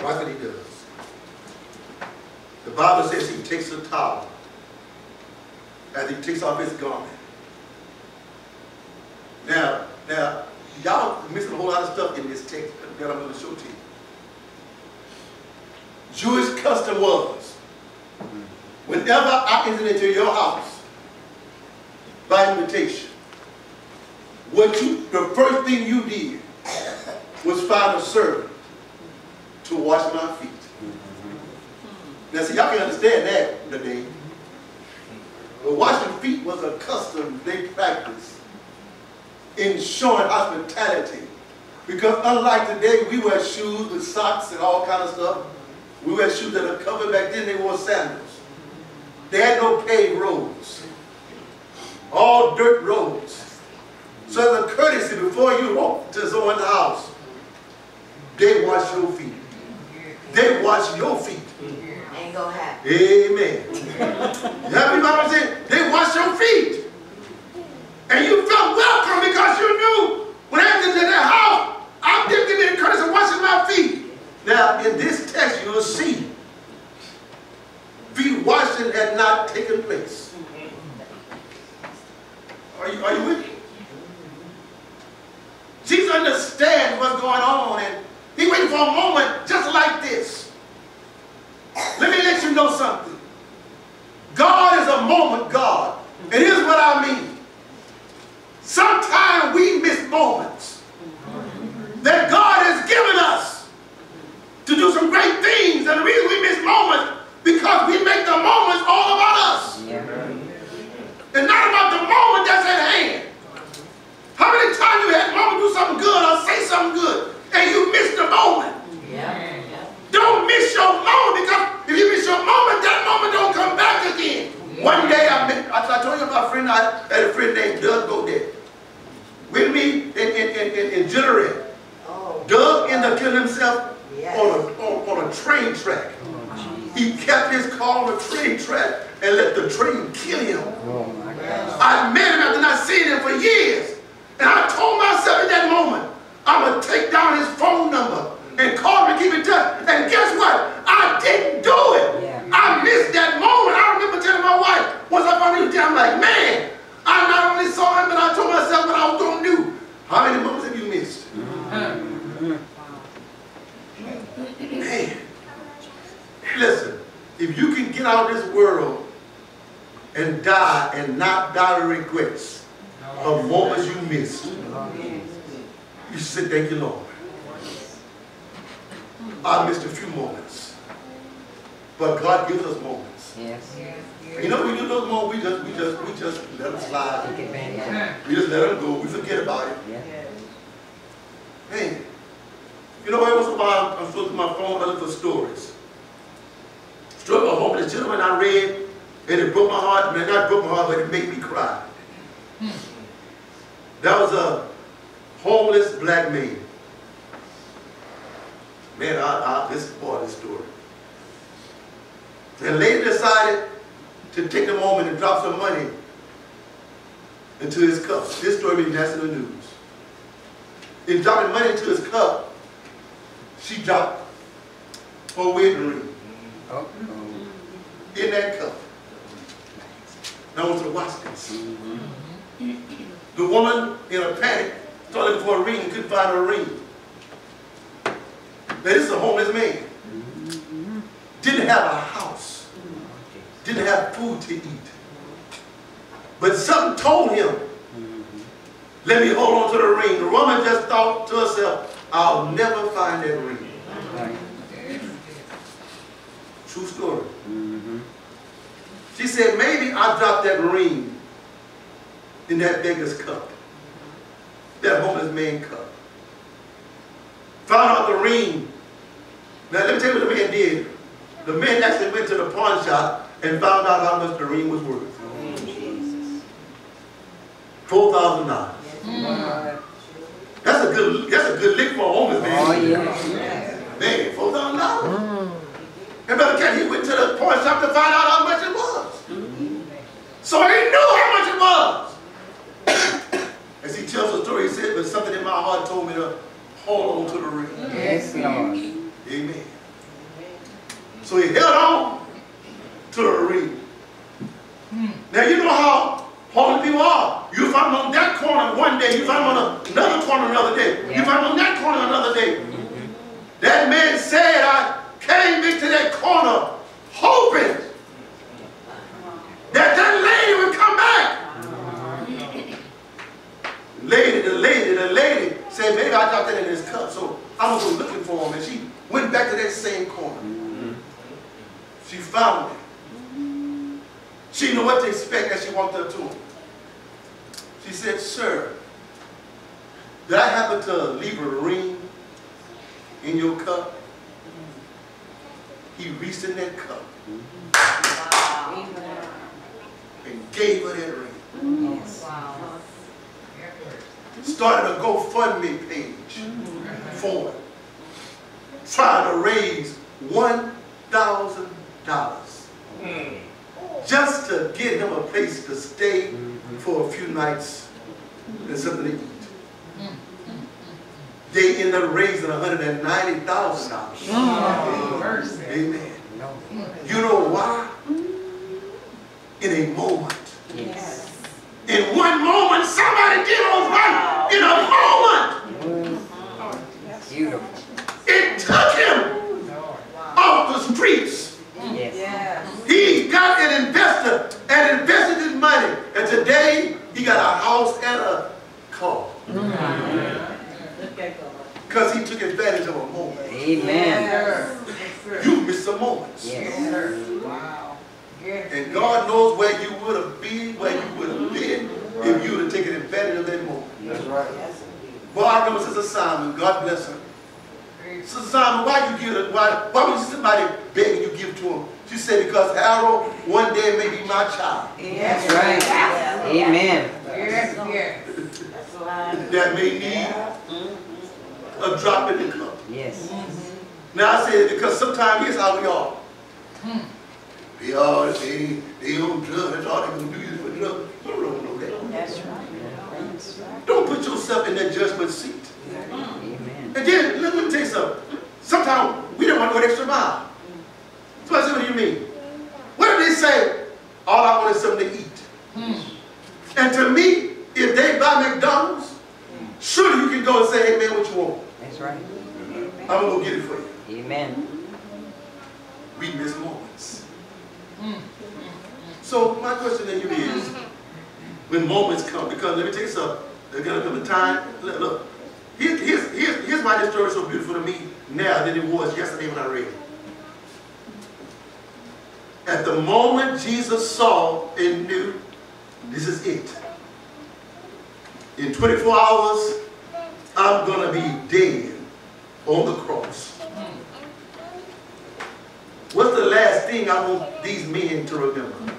Speaker 1: Watch what he does. The Bible says he takes a towel as he takes off his garment. Now, now, y'all missing a whole lot of stuff in this text that I'm going to show to you. Jewish custom was, whenever I entered into your house by invitation, what you, the first thing you did was find a servant to wash my feet. Now, see, y'all can understand that today. But washing feet was a custom they practiced in showing hospitality. Because unlike today, we wear shoes with socks and all kind of stuff. We wear shoes that are covered. Back then, they wore sandals. They had no paved roads. All dirt roads. So a courtesy, before you walk to someone's house, they wash your feet. They wash your feet.
Speaker 13: Ain't gonna happen.
Speaker 1: Amen. you have me Bible saying they wash your feet. And you felt welcome because you knew when I entered their house, I'm giving me the courtesy of washing my feet. Now, in this text, you will see feet washing had not taken place. Are you, are you with me? Jesus understands what's going on, and he waiting for a moment just like this. Let me let you know something. God is a moment God. And here's what I mean. Sometimes we miss moments that God has given us to do some great things. And the reason we miss moments because we make the moments all about us. And not about the moment that's at hand. How many times you had mama do something good or say something good and you missed the moment? Yeah. Don't miss your moment because if you miss your moment, that moment don't come back again. One day I met, I told you about a friend, I had a friend named Doug Godet. With me in, in, in, in, in Jeanerette. Doug ended up killing himself on, a, on, on a train track. He kept his car on a train track and let the train kill him. Oh, I met him after not seeing him for years. And I told myself in that moment, I'm going to take down his phone number and call him and keep in touch. And guess what? I didn't do it. I missed that moment. I remember telling my wife, once I found him, I'm like, man, I not only saw him, but I told myself what I was going to do. How many moments have you missed? Man, listen, if you can get out of this world and die and not die with regrets of moments you missed, you should say, thank you, Lord. I missed a few moments. But God gives us moments.
Speaker 7: Yes.
Speaker 1: You know, we do those moments, we just, we just, we just let them slide. We just let them go. We forget about it. Hey. you know, every once in a while, I'm supposed to my phone, I look for stories. Story of a homeless gentleman I read, and it broke my heart. Man, not broke my heart, but it made me cry. That was a homeless black man. Man, I, I, this is part of the story. And later decided to take a moment and drop some money into his cup. This story made national news. In dropping money into his cup, she dropped her wedding ring in that cup. Now I want to watch this. The woman, in a panic, started looking for a ring and couldn't find her ring. Now this is a homeless man. Didn't have a house. Didn't have food to eat. But something told him, let me hold on to the ring. The woman just thought to herself, I'll never find that ring. True story. Mm-hmm. She said, maybe I dropped that ring in that beggar's cup. That homeless man cup. Found out the ring. Now let me tell you what the man did. The man actually went to the pawn shop and found out how much the ring was worth. Four thousand dollars. That's a good, that's a good lick for a homeless man.
Speaker 3: Oh, yeah.
Speaker 1: Man, four thousand dollars. And Brother Ken, he went to the pawn shop to find out how much it was. So he knew how much it was. As he tells the story, he said, but something in my heart told me to hold on to the ring.
Speaker 3: Yes, Lord.
Speaker 1: Amen. So he held on to the ring. Now you know how holy people are. You find them on that corner one day, you find them on another corner another day. You find them on that corner another day. That man said, I came into that corner hoping that that lady would come back. Lady, the lady, the lady said, maybe I dropped that in his cup, so I'm gonna go looking for him. And she went back to that same corner. Mm-hmm. She found him. She didn't what to expect as she walked up to him. She said, sir, did I happen to leave a ring in your cup? He reached in that cup and gave her that ring. Started a GoFundMe page for it. Trying to raise $1,000 just to get him a place to stay for a few nights and something to eat. They ended up raising $190,000. Amen. You know why? In a moment. In one moment, somebody did what's right. In a moment,
Speaker 3: Beautiful.
Speaker 1: it took him off the streets.
Speaker 3: Yes.
Speaker 1: He got an investor and invested his money. And today, he got a house and a car. Because he took advantage of a moment.
Speaker 3: Amen.
Speaker 1: You missed a moment.
Speaker 3: Yes.
Speaker 5: Wow.
Speaker 1: And God knows where you would have been, where you would have been, if you would have taken advantage of that moment.
Speaker 11: That's right.
Speaker 1: Boy, I remember Sister Simon, God bless her. Sister Simon, why you give it, why, why was somebody begging you give to him? She said, because Harold one day may be my child.
Speaker 3: That's right. Amen.
Speaker 5: Yes, yes.
Speaker 1: That may need a drop in the cup.
Speaker 3: Yes. Mm-hmm.
Speaker 1: Now I say it because sometimes here's how we are. Hmm. They all say they on drugs, that's all they gonna do is for drugs. You don't know that.
Speaker 7: That's right.
Speaker 1: Don't put yourself in that judgment seat.
Speaker 3: Amen.
Speaker 1: And then, let me tell you something. Sometimes we don't want to go an extra mile. So I said, what do you mean? What if they say, all I want is something to eat? Hmm. And to me, if they buy McDonald's, surely you can go and say, hey man, what you want?
Speaker 3: That's right.
Speaker 1: I'm gonna go get it for you.
Speaker 3: Amen.
Speaker 1: We miss moments. So my question to you is, when moments come, because let me tell you something, there's gonna come a time, look, look here, here's, here's, here's why this story is so beautiful to me now than it was yesterday when I read it. At the moment Jesus saw and knew, this is it. In 24 hours, I'm gonna be dead on the cross. What's the last thing I want these men to remember?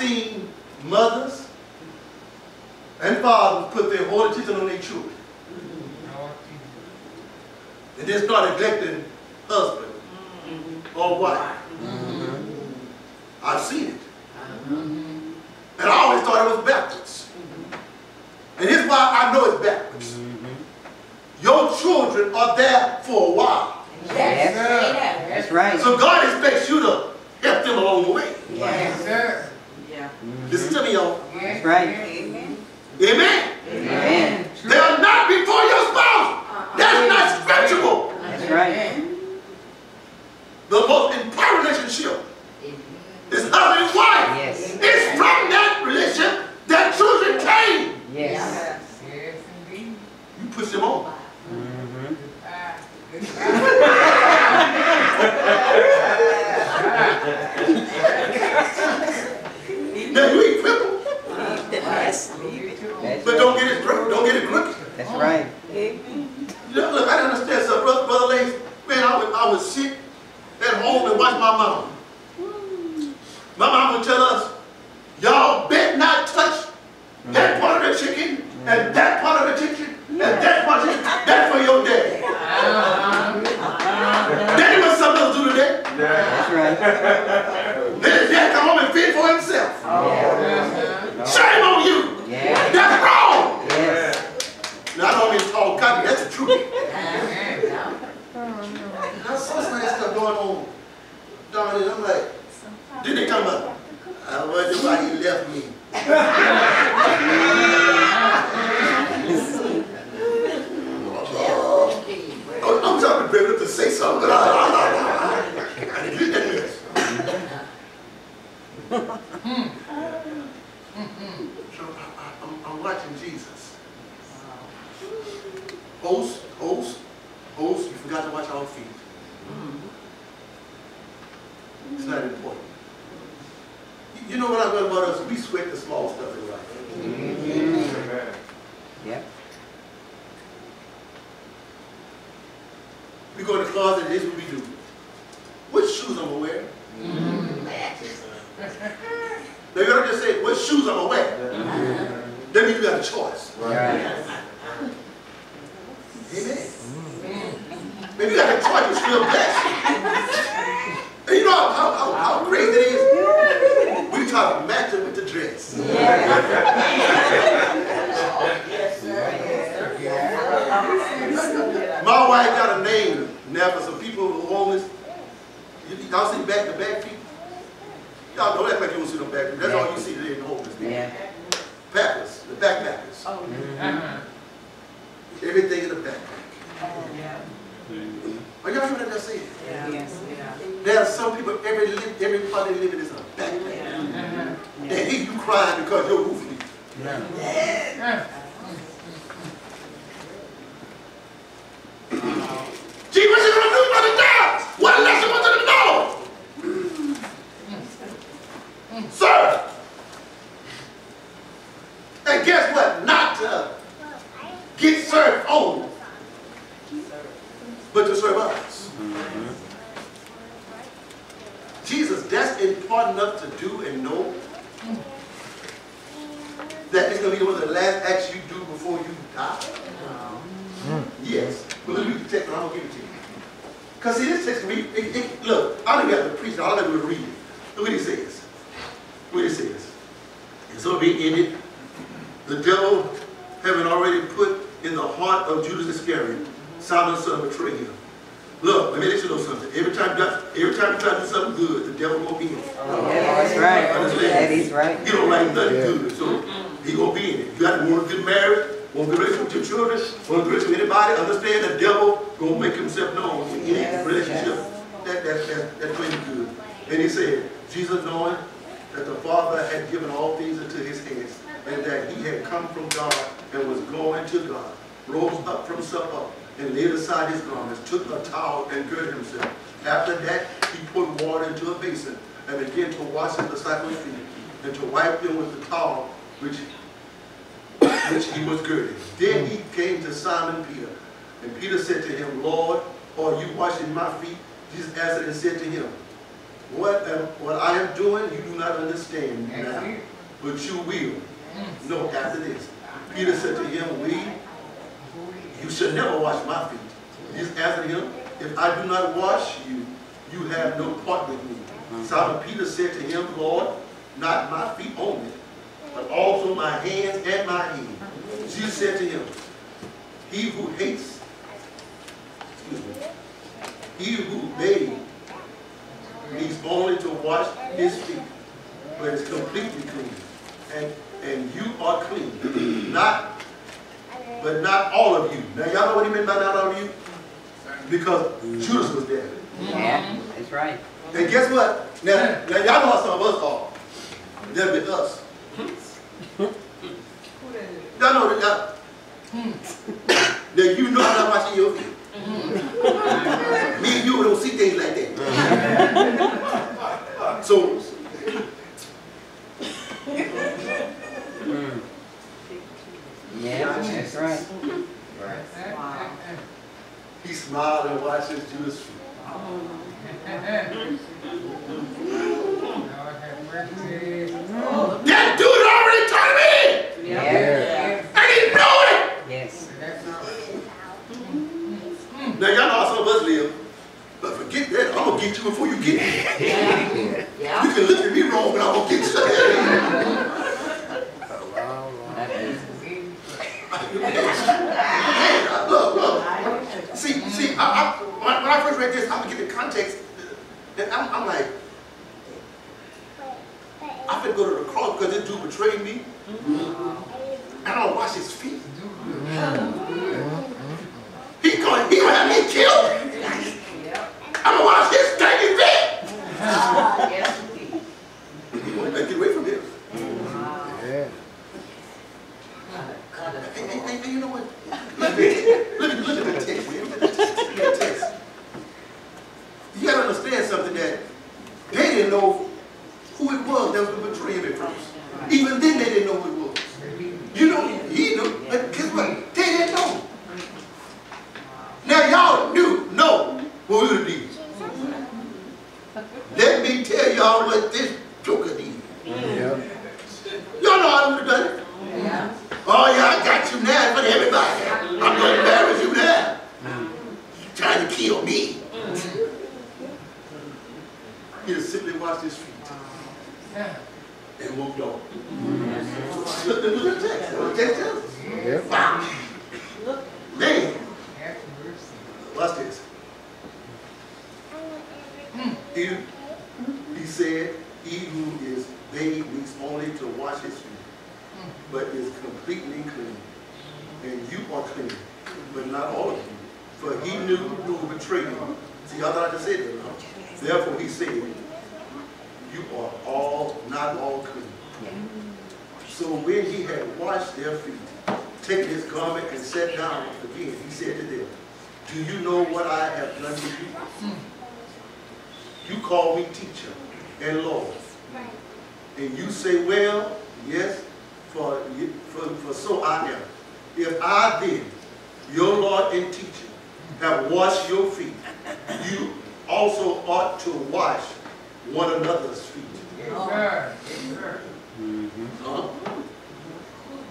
Speaker 1: seen mothers and fathers put their whole attention on their children. And then start neglecting husband or wife. I've seen it. And I always thought it was Baptist. And here's why I know it's backwards. Your children are there for a while.
Speaker 14: Yes. That's right.
Speaker 1: So God expects you to help them along the way.
Speaker 5: Yes, sir.
Speaker 1: Listen to me, y'all.
Speaker 14: That's right.
Speaker 8: Amen.
Speaker 1: Amen.
Speaker 14: Amen.
Speaker 1: They are not before your spouse. Uh-uh. That's not scriptural.
Speaker 14: That's right.
Speaker 1: The most important relationship is husband and wife.
Speaker 14: Yes.
Speaker 1: It's from that relationship that children came.
Speaker 14: Yes.
Speaker 5: Yes, indeed.
Speaker 1: You push them on.
Speaker 14: Mm -hmm.
Speaker 1: Now you equip them,
Speaker 14: That's
Speaker 1: but don't get it crooked. Don't get it crooked.
Speaker 14: That's right.
Speaker 1: Look, look, I don't understand, so brother, brother Lace, man, I would, I would sit at home and watch my mom. My mom would tell us, y'all bet not touch that part of the chicken, and that part of the chicken, and that part of the chicken, that's for your daddy. Daddy was something else to do today.
Speaker 14: That's right.
Speaker 1: Then his dad come home and fend for himself.
Speaker 14: Oh, yeah.
Speaker 1: Shame on you.
Speaker 14: Yeah.
Speaker 1: That's wrong.
Speaker 14: Yes.
Speaker 1: Now, I don't mean tall copy, oh, that's the truth. I saw some of that stuff going on down there. I'm like, then they talking about, I wonder why he left me. Oh, I'm trying to be able to say something, but I, I, I, I, I didn't get that mess. So I, I, I'm, I'm watching Jesus. Host, host, host, you forgot to watch our feet. It's not important. You- You know what I love about us? We sweat the small stuff in life.
Speaker 14: Yep.
Speaker 1: We go in the closet, and this is what we do. What shoes I'm gonna wear? They're gonna just say, what shoes I'm gonna wear? That means you got a choice.
Speaker 14: Right.
Speaker 1: Amen. If you got a choice, you're still blessed. And you know how, how, how, how crazy it is? We try to match it with the dress. My wife got a name now for some people who are homeless. You- Y'all see back to back people? Y'all don't act like you don't see them back. That's all you see today in the homeless. people.
Speaker 14: Yeah.
Speaker 1: Packers, the backpackers.
Speaker 14: Mhm.
Speaker 1: Everything in the backpack. Are y'all hearing what I just said?
Speaker 7: Yes, yeah.
Speaker 1: There are some people, every, li- every part they live in is a backpack. They hear you crying because your roof leaks. Gee, I do not wash you, you have no part with me. Uh-huh. Simon Peter said to him, Lord, not my feet only, but also my hands and my head. Jesus said to him, He who hates, excuse me, he who bathes needs only to wash his feet, but is completely clean. And, and you are clean, not, but not all of you. Now y'all know what he meant by not all of you? Because mm-hmm. Judas was there.
Speaker 14: Yeah. That's That's right.
Speaker 1: And guess what? Now, now y'all know how some of us are. That'll be us. Y'all know that, y'all. Hmm. Now you know I'm not watching your feet. Hmm. Me and you don't see things like that. Mm-hmm. So,
Speaker 14: Mm. Yeah, that's right.
Speaker 1: He smiled and watched his Judas feet. That dude already turned me in!
Speaker 14: Yeah.
Speaker 1: I didn't know it!
Speaker 14: Yes.
Speaker 1: Now y'all know how some of us live. But forget that, I'm gonna get you before you get me.
Speaker 7: Yeah.
Speaker 1: You can look at me wrong, but I'm gonna get you.
Speaker 14: That is-
Speaker 1: Look, look. See, see, I, I, when, when I first read this, I'm gonna get the context. And I'm, I'm like, I could go to the cross because this dude betrayed me. Mm-hmm. And I don't wash his feet. He gonna, he gonna have me killed. I'm gonna wash his dirty feet.
Speaker 7: Yes, indeed.
Speaker 1: Hey, get away from him.
Speaker 3: Yeah.
Speaker 1: And, and, and, and you know what? Look at, look at, look at the text, man. Look at the text. You gotta understand something that they didn't know who it was that was gonna betray him at first. Even then, they didn't know who it was. You know, he knew, but guess what? They didn't know. Now y'all knew, know what we would did. Let me tell y'all what this joker did.
Speaker 3: Yeah.
Speaker 1: Y'all know I would have done it. Oh yeah, I got you now of everybody. I'm gonna embarrass you now. Trying to kill me. Mm. He just simply washed his feet and moved on. Look, look, look at the text. Look at the text. tells us.
Speaker 3: Yep.
Speaker 1: Wow. Man, watch this. He, he said, he who is bathed needs only to wash his feet, but is completely clean. And you are clean, but not all of you. For he knew who would betray him. See, I thought I just said that. huh? Therefore he said, you are all, not all clean. So when he had washed their feet, taken his garment and sat down again, he said to them, Do you know what I have done to you? You call me teacher and Lord. And you say, Well, yes, for, for, for so I am. If I then, your Lord and teacher, have washed your feet, you also ought to wash one another's feet. Huh?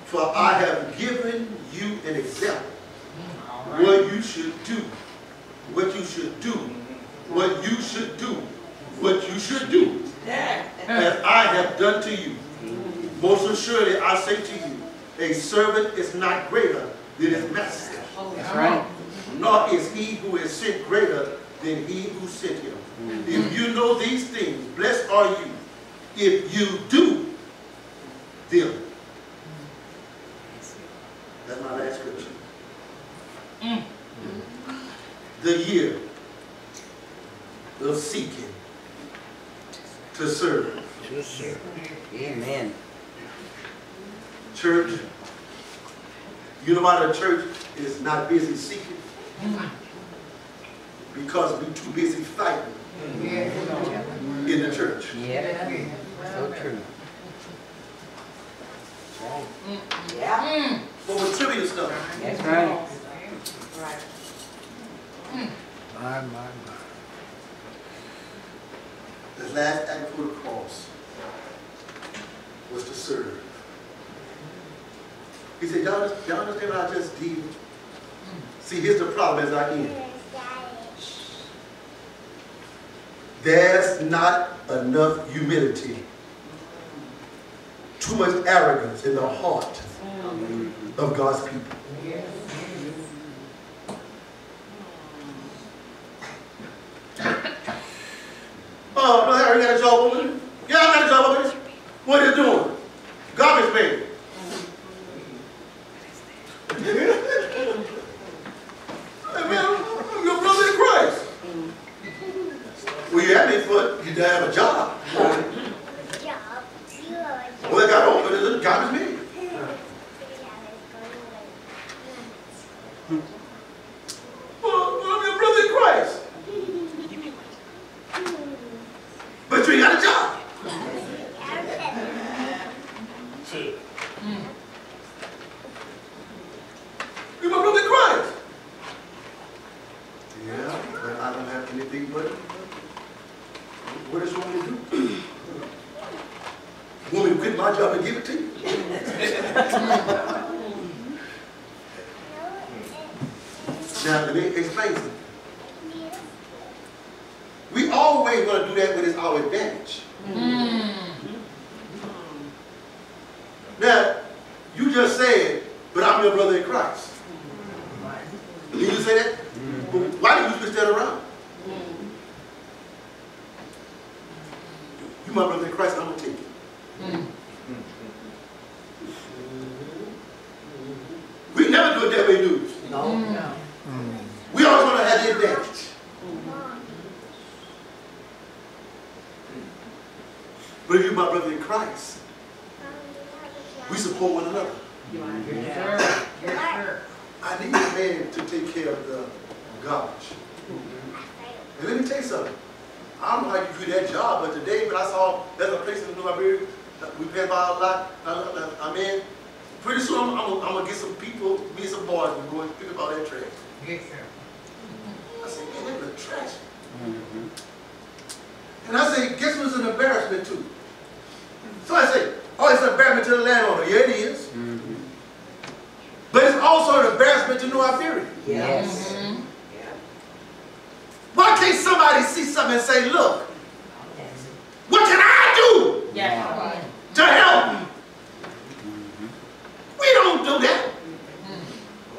Speaker 1: For I have given you an example, what you should do, what you should do, what you should do, what you should do, as I have done to you. Most assuredly, I say to you, a servant is not greater than his master,
Speaker 14: That's right.
Speaker 1: Nor is he who is sent greater than he who sent him. Mm-hmm. If you know these things, blessed are you if you do them. That's my last scripture. Mm-hmm. The year of seeking to serve.
Speaker 14: Amen.
Speaker 1: Church, you know why the church is not busy seeking? Because we're too busy fighting in the church.
Speaker 14: Yeah. So true.
Speaker 7: Yeah.
Speaker 1: For material stuff.
Speaker 14: That's right.
Speaker 7: Right.
Speaker 3: My, my, my.
Speaker 1: The last act for the cross was to serve. He said, y'all, just- y'all understand what I just did? See, here's the problem as I end. There's not enough humility, too much arrogance in the heart mm-hmm. of God's people. Oh, no, Harry, you got a job over there? Yeah, I got a job over there. What are you doing? Garbage man. Hey, man, I'm your brother in Christ. Well, you have me for, you to have a job. Well, I got open, it's a job as me. Well, I'm your brother in Christ. But you ain't got a job. You're my brother in Christ. Yeah, but I don't have anything but, what does to do? To quit my job and give it to you? Now, let me explain something. We always want to do that when it's our advantage. Now, you just said, but I'm your brother in Christ. Did you say that? But why did you switch that around? You my brother in Christ, I'm gonna take it. We never do it that way, do we?
Speaker 2: No. No.
Speaker 1: We always want to have the advantage. But if you're my brother in Christ, we support one another.
Speaker 5: Yes, sir. Yes, sir.
Speaker 1: I need a man to take care of the garbage. Mm-hmm. And let me tell you something. I don't know how you do that job, but today when I saw there's a place in New Iberia, that we pay by a lot, I- I- I'm in. Pretty soon I'm, I'm, I'm gonna get some people, me and some boys, and go and pick up all that trash.
Speaker 5: Yes, sir.
Speaker 1: I said, man, that's the trash. Mm-hmm. And I say, guess what's an embarrassment to? So I say, oh, it's an embarrassment to the landowner. Yeah, it is. Mm-hmm. But it's also an embarrassment to New Iberia.
Speaker 14: Yes.
Speaker 1: Why can't somebody see something and say, look, what can I do
Speaker 4: Yeah.
Speaker 1: to help? We don't do that.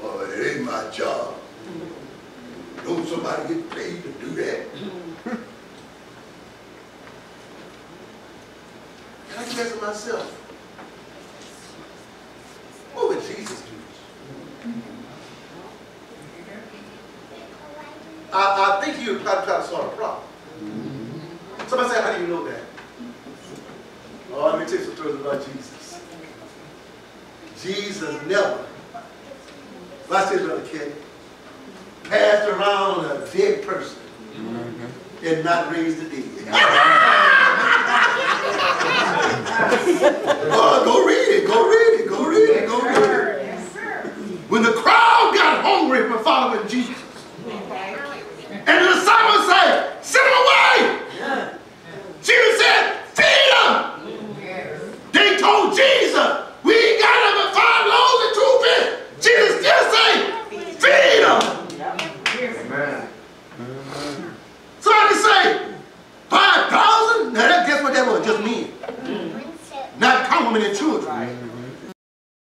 Speaker 1: Oh, it ain't my job. Don't somebody get paid to do that? And I guess to myself, what would Jesus do? I, I think he would try to try to solve the problem. Somebody say, how do you know that? Oh, let me tell you some stories about Jesus. Jesus never, watch this, Brother Kenny, passed around a dead person mm-hmm. and not raised the dead. oh, go read it, go read it, go read it, go read it. When the crowd got hungry for following Jesus, not common and children.